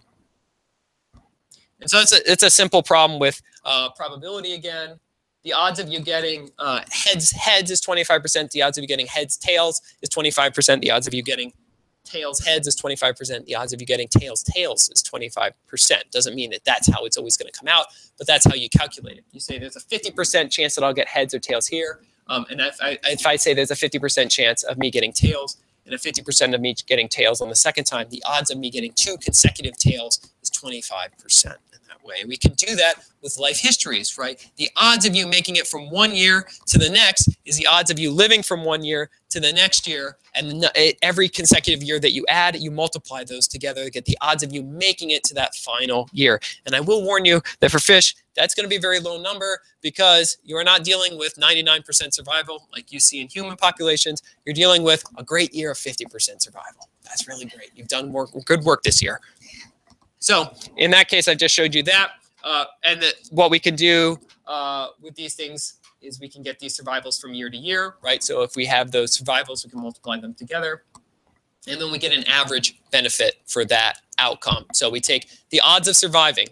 And so it's a, it's a simple problem with uh, probability again. The odds of you getting uh, heads heads is 25%. The odds of you getting heads tails is 25%. The odds of you getting tails heads is 25%. The odds of you getting tails tails is 25%. Doesn't mean that that's how it's always going to come out, but that's how you calculate it. You say there's a 50% chance that I'll get heads or tails here. Um, and if I, if I say there's a 50% chance of me getting tails and a 50% of me getting tails on the second time, the odds of me getting two consecutive tails is 25% way. We can do that with life histories, right? The odds of you making it from one year to the next is the odds of you living from one year to the next year. And eh, every consecutive year that you add, you multiply those together to get the odds of you making it to that final year. And I will warn you that for fish, that's going to be a very low number because you are not dealing with 99% survival like you see in human populations. You're dealing with a great year of 50% survival. That's really great. You've done work, good work this year. So in that case, I just showed you that. Uh, and that what we can do uh, with these things is we can get these survivals from year to year, right? So if we have those survivals, we can multiply them together. And then we get an average benefit for that outcome. So we take the odds of surviving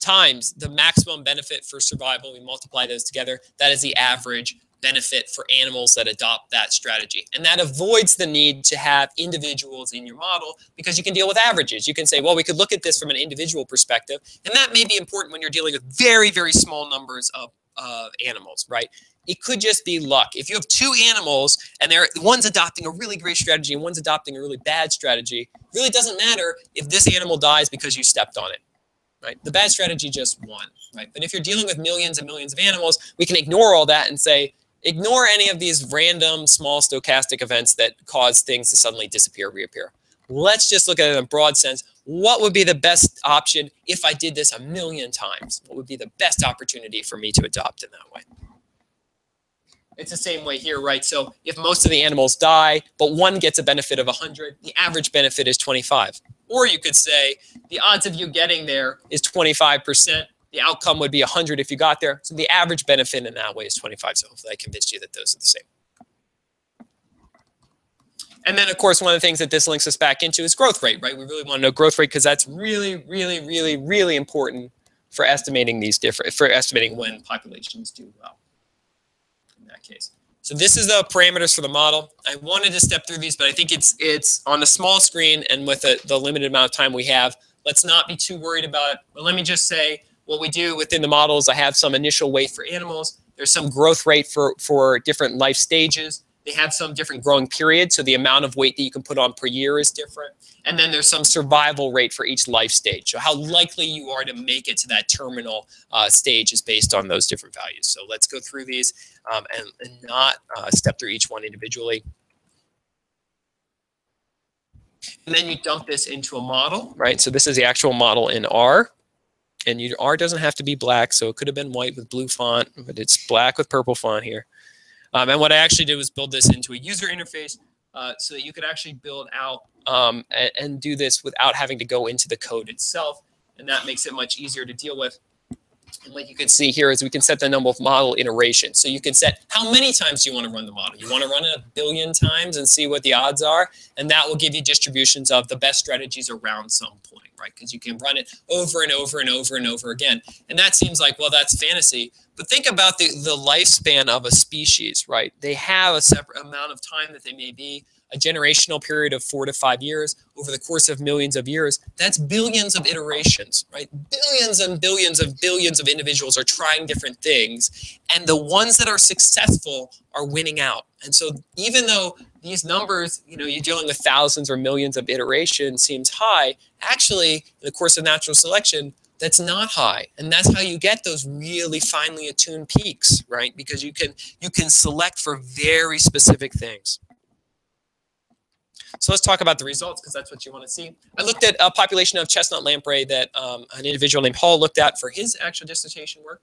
times the maximum benefit for survival. We multiply those together. That is the average benefit for animals that adopt that strategy. And that avoids the need to have individuals in your model because you can deal with averages. You can say, well, we could look at this from an individual perspective. And that may be important when you're dealing with very, very small numbers of uh, animals, right? It could just be luck. If you have two animals and they're one's adopting a really great strategy and one's adopting a really bad strategy, really doesn't matter if this animal dies because you stepped on it right? The bad strategy just won, right? But if you're dealing with millions and millions of animals, we can ignore all that and say, ignore any of these random small stochastic events that cause things to suddenly disappear, reappear. Let's just look at it in a broad sense. What would be the best option if I did this a million times? What would be the best opportunity for me to adopt in that way? It's the same way here, right? So if most of the animals die, but one gets a benefit of 100, the average benefit is 25. Or you could say the odds of you getting there is 25%. The outcome would be 100 if you got there. So the average benefit in that way is 25. So hopefully I convinced you that those are the same. And then, of course, one of the things that this links us back into is growth rate, right? We really want to know growth rate because that's really, really, really, really important for estimating these different, for estimating when populations do well in that case. So this is the parameters for the model. I wanted to step through these, but I think it's it's on a small screen and with a, the limited amount of time we have, let's not be too worried about it. But let me just say what we do within the model is I have some initial weight for animals. There's some growth rate for, for different life stages. They have some different growing periods, so the amount of weight that you can put on per year is different. And then there's some survival rate for each life stage. So how likely you are to make it to that terminal uh, stage is based on those different values. So let's go through these um, and, and, not uh, step through each one individually. And then you dump this into a model, right? So this is the actual model in R. And your R doesn't have to be black, so it could have been white with blue font, but it's black with purple font here. Um, and what I actually did was build this into a user interface uh, so that you could actually build out um, and, and, do this without having to go into the code itself. And that makes it much easier to deal with. And like you can see here is we can set the number of model iterations. So you can set how many times you want to run the model. You want to run it a billion times and see what the odds are. And that will give you distributions of the best strategies around some point, right? Because you can run it over and over and over and over again. And that seems like, well, that's fantasy. But think about the, the lifespan of a species, right? They have a separate amount of time that they may be, a generational period of four to five years over the course of millions of years. That's billions of iterations, right? Billions and billions of billions of individuals are trying different things. And the ones that are successful are winning out. And so even though these numbers, you know, you're dealing with thousands or millions of iterations seems high, actually, in the course of natural selection, that's not high and that's how you get those really finely attuned peaks right because you can you can select for very specific things so let's talk about the results because that's what you want to see. I looked at a population of chestnut lamprey that um, an individual named Hall looked at for his actual dissertation work.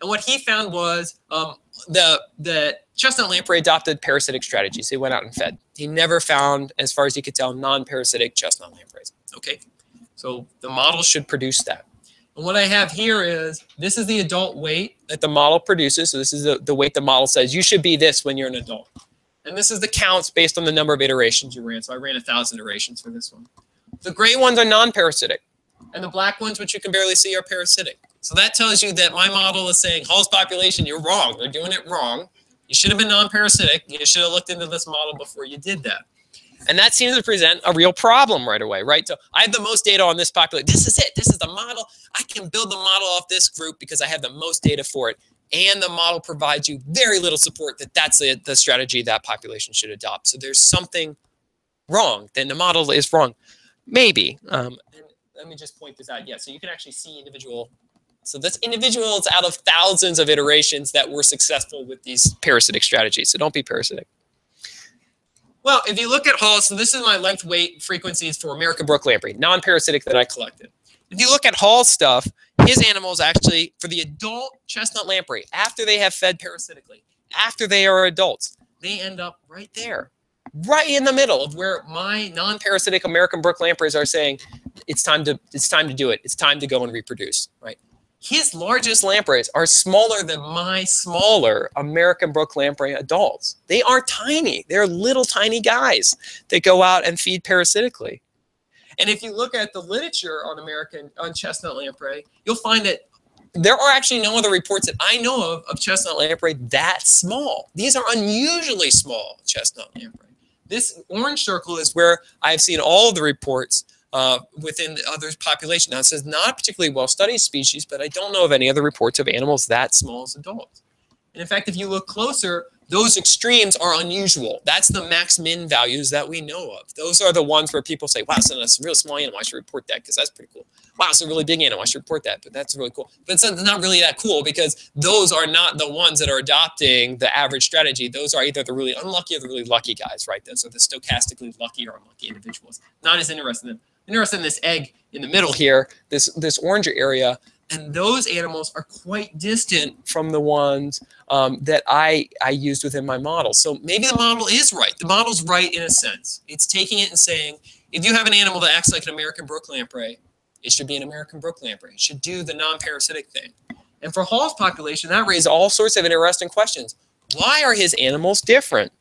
And what he found was um, the the chestnut lamprey adopted parasitic strategies. He went out and fed. He never found as far as he could tell non-parasitic chestnut lampreys. Okay so the model should produce that. And what I have here is, this is the adult weight that the model produces. So this is the, the weight the model says, you should be this when you're an adult. And this is the counts based on the number of iterations you ran. So I ran a thousand iterations for this one. The gray ones are non-parasitic. And the black ones, which you can barely see, are parasitic. So that tells you that my model is saying, Hall's population, you're wrong. They're doing it wrong. You should have been non-parasitic. You should have looked into this model before you did that. And that seems to present a real problem right away, right? So I have the most data on this population. This is it. This is the model. I can build the model off this group because I have the most data for it. And the model provides you very little support that that's the, the strategy that population should adopt. So there's something wrong. Then the model is wrong. Maybe. Um, let me just point this out. Yeah, so you can actually see individual. So that's individuals out of thousands of iterations that were successful with these parasitic strategies. So don't be parasitic. Well, if you look at Hall, so this is my length weight frequencies for American brook lamprey, non-parasitic that I collected. If you look at Hall's stuff, his animals actually, for the adult chestnut lamprey, after they have fed parasitically, after they are adults, they end up right there, right in the middle of where my non-parasitic American brook lampreys are saying, it's time to it's time to do it. It's time to go and reproduce, right? his largest lampreys are smaller than my smaller American brook lamprey adults. They are tiny. They're little tiny guys that go out and feed parasitically. And if you look at the literature on American on chestnut lamprey, you'll find that there are actually no other reports that I know of of chestnut lamprey that small. These are unusually small chestnut lamprey. This orange circle is where I've seen all of the reports uh, within the other population. Now, it says not a particularly well-studied species, but I don't know of any other reports of animals that small as adults. And in fact, if you look closer, those extremes are unusual. That's the max min values that we know of. Those are the ones where people say, wow, so that's a real small animal. I should report that because that's pretty cool. Wow, it's a really big animal. I should report that, but that's really cool. But it's not really that cool because those are not the ones that are adopting the average strategy. Those are either the really unlucky or the really lucky guys, right? Those are the stochastically lucky or unlucky individuals. Not as interested in them. Interested in this egg in the middle here, this, this orange area and those animals are quite distant from the ones um, that I, I used within my model. So maybe the model is right. The model's right in a sense. It's taking it and saying, if you have an animal that acts like an American brook lamprey, it should be an American brook lamprey. It should do the non-parasitic thing. And for Hall's population, that raised all sorts of interesting questions. Why are his animals different?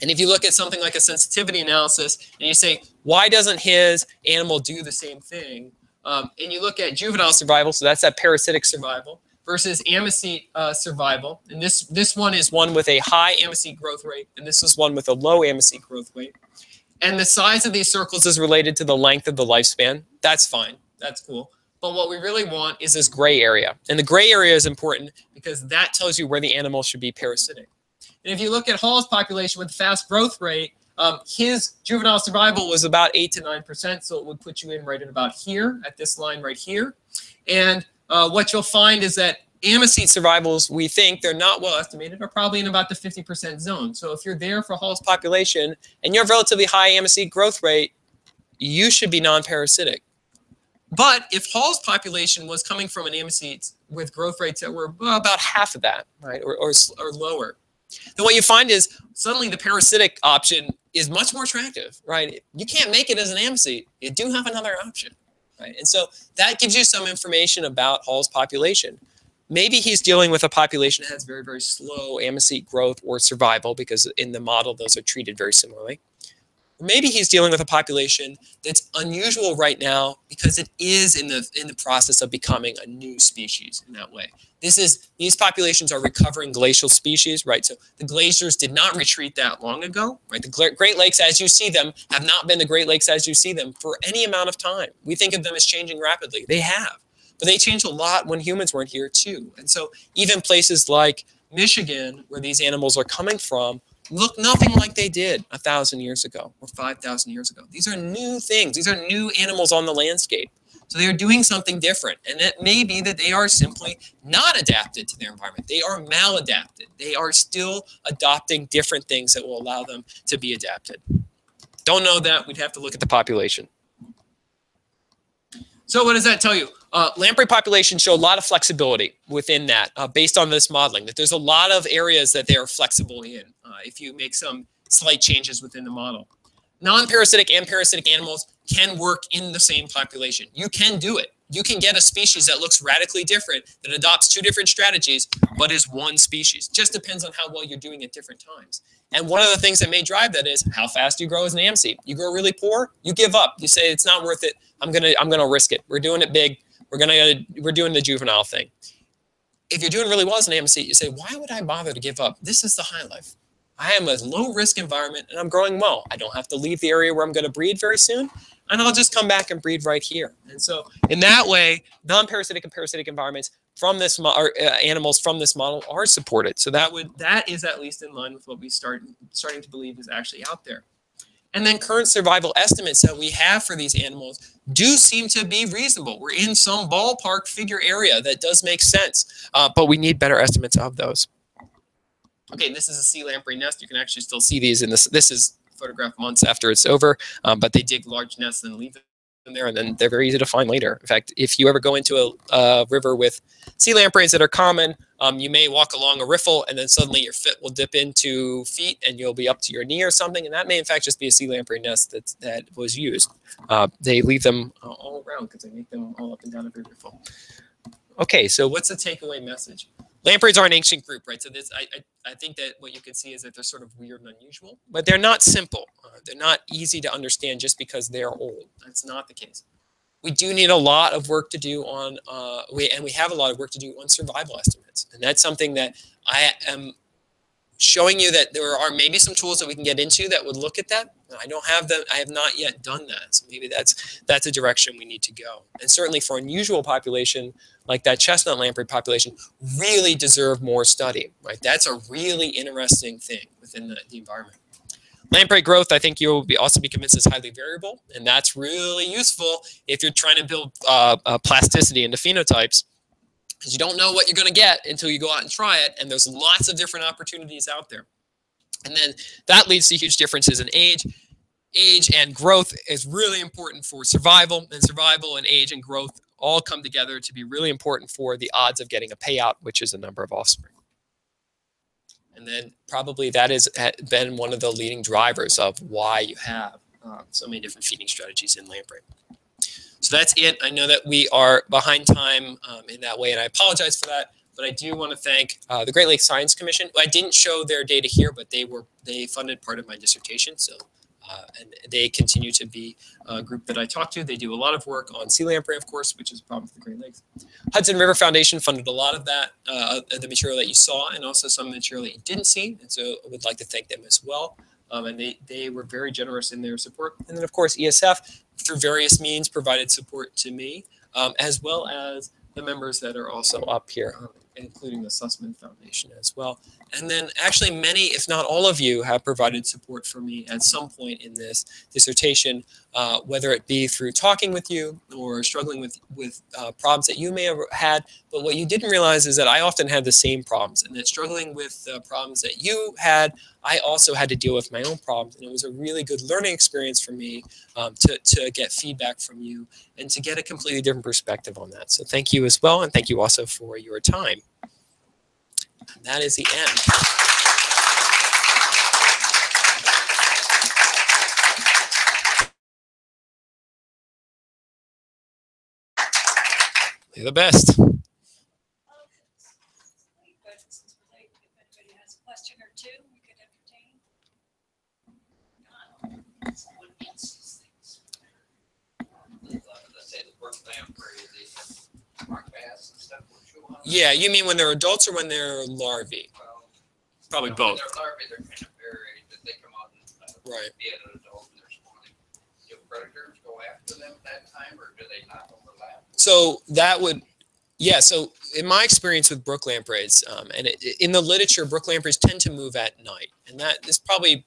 And if you look at something like a sensitivity analysis and you say, why doesn't his animal do the same thing? Um, and you look at juvenile survival, so that's that parasitic survival, versus ammocoete uh, survival. And this, this one is one with a high ammocoete growth rate, and this is one with a low ammocoete growth rate. And the size of these circles is related to the length of the lifespan. That's fine. That's cool. But what we really want is this gray area. And the gray area is important because that tells you where the animal should be parasitic. And if you look at Hall's population with fast growth rate, um, his juvenile survival was about 8 to 9%, so it would put you in right at about here, at this line right here. And uh, what you'll find is that ammocoete survivals, we think they're not well estimated, are probably in about the 50% zone. So if you're there for Hall's population and you have relatively high ammocoete growth rate, you should be non-parasitic. But if Hall's population was coming from an ammocoete with growth rates that were about half of that, right, or, or, or lower, then what you find is suddenly the parasitic option is much more attractive, right? You can't make it as an ammocoete. You do have another option, right? And so that gives you some information about Hall's population. Maybe he's dealing with a population that has very, very slow ammocoete growth or survival because in the model, those are treated very similarly maybe he's dealing with a population that's unusual right now because it is in the in the process of becoming a new species in that way. This is these populations are recovering glacial species, right? So the glaciers did not retreat that long ago, right? The Great Lakes as you see them have not been the Great Lakes as you see them for any amount of time. We think of them as changing rapidly. They have. But they changed a lot when humans weren't here too. And so even places like Michigan, where these animals are coming from, look nothing like they did a thousand years ago or 5,000 years ago. These are new things. These are new animals on the landscape. So they are doing something different. And it may be that they are simply not adapted to their environment. They are maladapted. They are still adopting different things that will allow them to be adapted. Don't know that. We'd have to look at the population. So what does that tell you? Uh, lamprey populations show a lot of flexibility within that uh, based on this modeling, that there's a lot of areas that they are flexible in uh, if you make some slight changes within the model. Non-parasitic and parasitic animals can work in the same population. You can do it. You can get a species that looks radically different, that adopts two different strategies, but is one species. Just depends on how well you're doing at different times. And one of the things that may drive that is how fast you grow as an ammocoete. You grow really poor, you give up. You say it's not worth it. I'm gonna I'm gonna risk it. We're doing it big. We're gonna we're doing the juvenile thing. If you're doing really well as an ammocoete, you say, why would I bother to give up? This is the high life. I am a low risk environment and I'm growing well. I don't have to leave the area where I'm going to breed very soon, and I'll just come back and breed right here. And so, in that way, non-parasitic and parasitic environments from this or uh, animals from this model are supported. So that would that is at least in line with what we start starting to believe is actually out there. And then current survival estimates that we have for these animals do seem to be reasonable. We're in some ballpark figure area that does make sense, uh, but we need better estimates of those. Okay, this is a sea lamprey nest. You can actually still see these in this. This is photographed months after it's over, um, but they dig large nests and leave them there, and then they're very easy to find later. In fact, if you ever go into a, river with sea lampreys that are common, um, you may walk along a riffle and then suddenly your foot will dip into feet and you'll be up to your knee or something. And that may in fact just be a sea lamprey nest that, that was used. Uh, they leave them all around because they make them all up and down every riffle. Okay, so what's the takeaway message? Lampreys are an ancient group, right? So this, I, I, I, think that what you can see is that they're sort of weird and unusual, but they're not simple. Uh, they're not easy to understand just because they're old. That's not the case. we do need a lot of work to do on uh, we and we have a lot of work to do on survival estimates, and that's something that I am showing you that there are maybe some tools that we can get into that would look at that. I don't have them. I have not yet done that. So maybe that's that's a direction we need to go. And certainly for unusual population like that chestnut lamprey population, really deserve more study. Right? That's a really interesting thing within the, the environment. Lamprey growth, I think you'll be also be convinced is highly variable, and that's really useful if you're trying to build uh, uh, plasticity into phenotypes because you don't know what you're going to get until you go out and try it. And there's lots of different opportunities out there. And then that leads to huge differences in age. Age and growth is really important for survival, and survival and age and growth all come together to be really important for the odds of getting a payout, which is the number of offspring. And then probably that has been one of the leading drivers of why you have um, so many different feeding strategies in lamprey. So that's it. I know that we are behind time um, in that way, and I apologize for that. But I do want to thank uh, the Great Lakes Science Commission. I didn't show their data here, but they were they funded part of my dissertation. So uh, and they continue to be a group that I talk to. They do a lot of work on sea lamprey, of course, which is a problem for the Great Lakes. Hudson River Foundation funded a lot of that, uh, the material that you saw, and also some material that you didn't see. And so I would like to thank them as well. Um, and they, they were very generous in their support. And then, of course, ESF, through various means, provided support to me, um, as well as the members that are also up here, um, including the Sussman Foundation as well. And then actually many, if not all of you, have provided support for me at some point in this dissertation, uh, whether it be through talking with you or struggling with, with uh, problems that you may have had. But what you didn't realize is that I often had the same problems and that struggling with uh, problems that you had, I also had to deal with my own problems. And it was a really good learning experience for me um, to, to get feedback from you and to get a completely different perspective on that. So thank you as well. And thank you also for your time. And that is the end. You're the best. Yeah, you mean when they're adults or when they're larvae?
Well,
Probably
you know,
both.
When they're larvae, they're kind of varied, that they come out and uh,
Right.
be an adult and they're spawning. Do predators go after them at that time, or do they not overlap?
So that would, yeah. So in my experience with brook lampreys, um, and it, in the literature, brook lampreys tend to move at night, and that is probably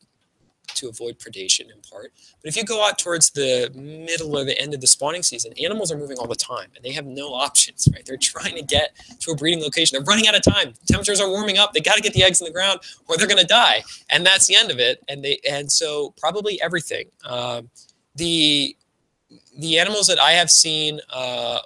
to avoid predation in part. But if you go out towards the middle or the end of the spawning season, animals are moving all the time, and they have no options. Right? They're trying to get to a breeding location. They're running out of time. Temperatures are warming up. They got to get the eggs in the ground, or they're going to die, and that's the end of it. And they and so probably everything. Um, the the animals that I have seen uh,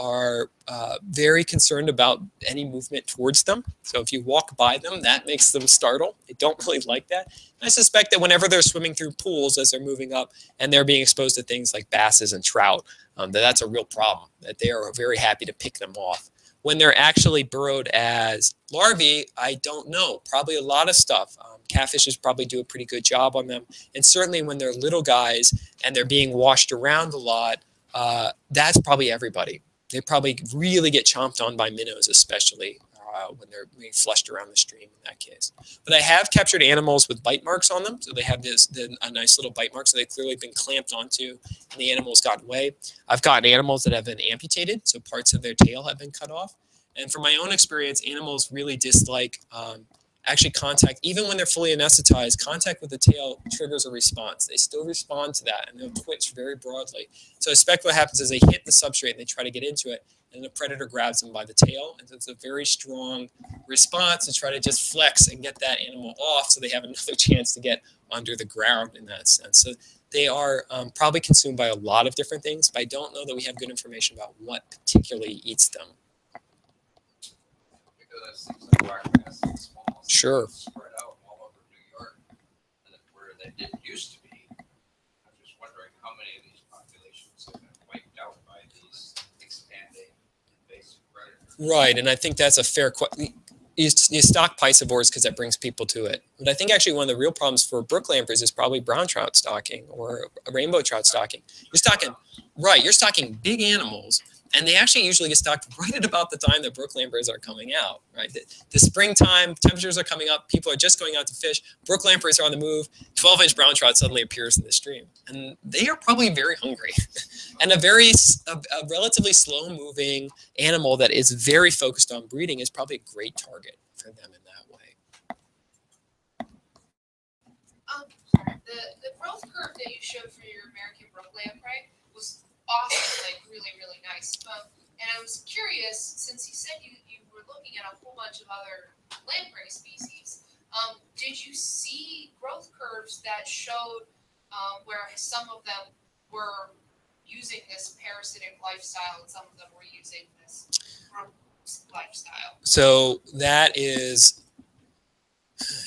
are uh, very concerned about any movement towards them. So if you walk by them, that makes them startle. They don't really like that. And I suspect that whenever they're swimming through pools as they're moving up and they're being exposed to things like basses and trout, um, that that's a real problem. That they are very happy to pick them off. When they're actually burrowed as larvae, I don't know. Probably a lot of stuff. Um, catfishes probably do a pretty good job on them. And certainly when they're little guys and they're being washed around a lot, uh, that's probably everybody. They probably really get chomped on by minnows, especially uh, when they're being flushed around the stream in that case. But I have captured animals with bite marks on them. So they have this the, a nice little bite mark. So they've clearly been clamped onto and the animals got away. I've gotten animals that have been amputated. So parts of their tail have been cut off. And from my own experience, animals really dislike um, actually contact, even when they're fully anesthetized, contact with the tail triggers a response. They still respond to that and they'll twitch very broadly. So I suspect what happens is they hit the substrate and they try to get into it, and the predator grabs them by the tail. And so it's a very strong response to try to just flex and get that animal off so they have another chance to get under the ground in that sense. So they are um, probably consumed by a lot of different things, but I don't know that we have good information about what particularly eats them.
Because that's things like black bass and small.
Sure.
Spread out all over New York, where they didn't used to be. I'm just wondering how many of these populations have been wiped out by these expanding invasive predators.
Right, and I think that's a fair question. you, you stock piscivores because that brings people to it. But I think actually one of the real problems for brook lampreys is probably brown trout stocking or rainbow trout stocking. You're stocking, right, you're stocking big animals and they actually usually get stocked right at about the time that brook lampreys are coming out, right? The, the springtime, temperatures are coming up, people are just going out to fish, brook lampreys are on the move, 12 inch brown trout suddenly appears in the stream. And they are probably very hungry. and a very, a, a relatively slow moving animal that is very focused on breeding is probably a great target for them in that way.
Um, the, the growth curve that you showed for your American brook lamprey really, really nice. Um, and I was curious, since you said you, you were looking at a whole bunch of other lamprey species, um, did you see growth curves that showed um, where some of them were using this parasitic lifestyle and some of them were using this lifestyle?
So that is,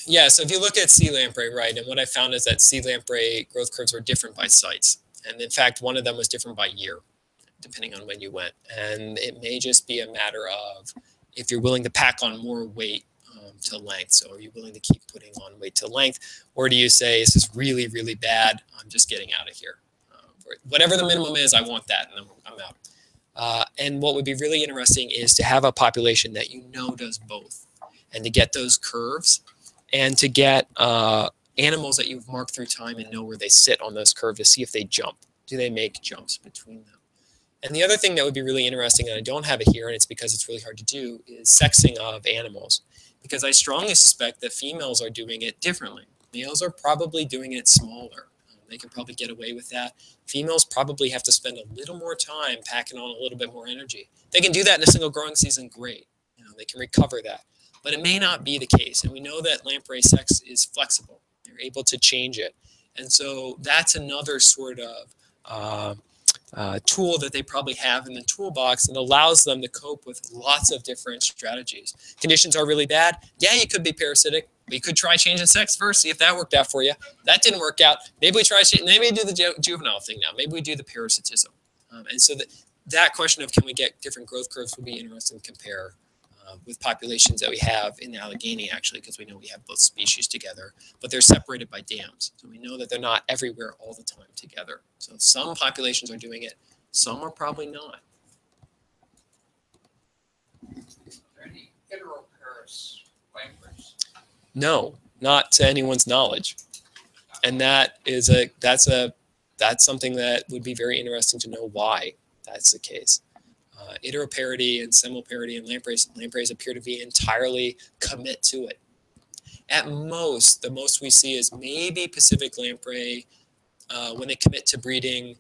yeah. So if you look at sea lamprey, right, and what I found is that sea lamprey growth curves were different by sites, and in fact, one of them was different by year, depending on when you went. And it may just be a matter of if you're willing to pack on more weight um, to length. So are you willing to keep putting on weight to length, or do you say this is really, really bad? I'm just getting out of here. Uh, whatever the minimum is, I want that, and then I'm out. Uh, and what would be really interesting is to have a population that you know does both and to get those curves and to get uh, animals that you've marked through time and know where they sit on those curves to see if they jump. Do they make jumps between them? And the other thing that would be really interesting, and I don't have it here, and it's because it's really hard to do, is sexing of animals. Because I strongly suspect that females are doing it differently. Males are probably doing it smaller. Um, they can probably get away with that females probably have to spend a little more time packing on a little bit more energy. They can do that in a single growing season, great. You know, they can recover that. But it may not be the case. And we know that lamprey sex is flexible. They're able to change it. And so that's another sort of uh, uh, tool that they probably have in the toolbox and allows them to cope with lots of different strategies. Conditions are really bad. Yeah, you could be parasitic. You could try changing sex first, see if that worked out for you. That didn't work out. Maybe we try. Maybe we do the ju- juvenile thing now. Maybe we do the parasitism. Um, and so that that question of can we get different growth curves will be interesting to compare uh, with populations that we have in Allegheny actually, because we know we have both species together, but they're separated by dams. So we know that they're not everywhere all the time together. So some populations are doing it, some are probably not.
Are there any iteroparous lampreys?
No, not to anyone's knowledge. and that is a that's a that's something that would be very interesting to know why that's the case. Uh, Iteroparity and semelparity and lampreys lampreys appear to be entirely commit to it. At most, the most we see is maybe Pacific lamprey uh, when they commit to breeding.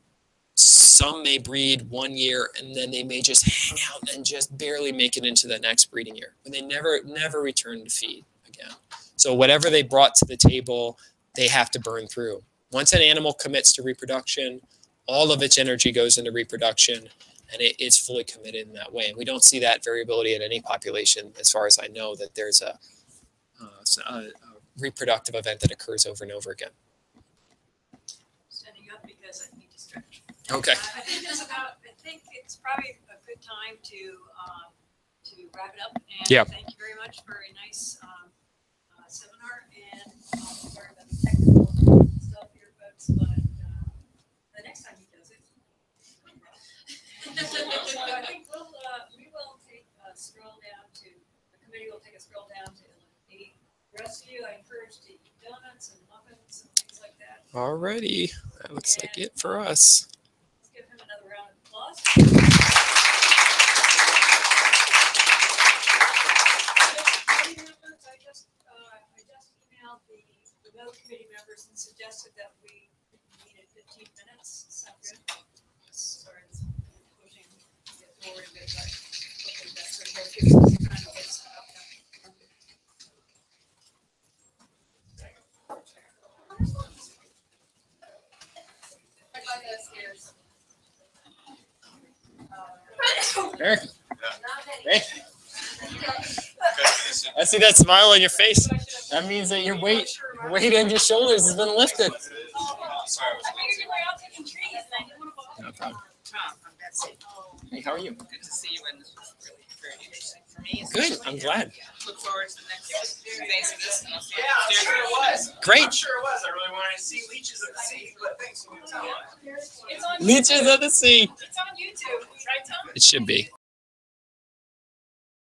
Some may breed one year and then they may just hang out and just barely make it into the next breeding year, but they never never return to feed again. So whatever they brought to the table, they have to burn through. Once an animal commits to reproduction, all of its energy goes into reproduction and it, it's fully committed in that way. And we don't see that variability in any population, as far as I know, that there's a, uh, s- a- a reproductive event that occurs over and over again.
Standing up because I need to stretch.
Okay.
Uh, I think that's about, I think it's probably a good time to, um, to wrap it up. And
Yeah.
Thank you very much for a nice, um, uh, seminar and, um, sorry about the technical stuff here, folks, but, uh, the next time he does it. So I think we'll, uh, we will take a scroll down to, the committee will take a scroll down to eight. The rest of you, I encourage to eat donuts and muffins and things like that.
Alrighty, that looks like it for us.
Let's give him another round of applause. Committee members, I just, uh, I just emailed the, the committee members and suggested that we needed fifteen minutes. Sound good? Sorry, it's pushing, get forward a bit, but hopefully that's gonna us some time to get set up.
Right by the stairs.
Eric,
Hey.
I see that smile on your face. That means that your weight, weight on your shoulders has been lifted.
Sorry, I was
I figured you were out taking trees and I didn't want to.
No problem.
Tom, I'm Betsy.
Hey, how are you?
Good to see you, and this was really very interesting for me.
Good. I'm glad.
look forward to the next phase of this. and I'll see you
Yeah, I'm sure it was.
Great.
I'm sure it was. I really wanted to see leeches of the sea, but thanks for telling me.
It's on
Leeches of the sea.
It's on YouTube, right, Tom?
It should be.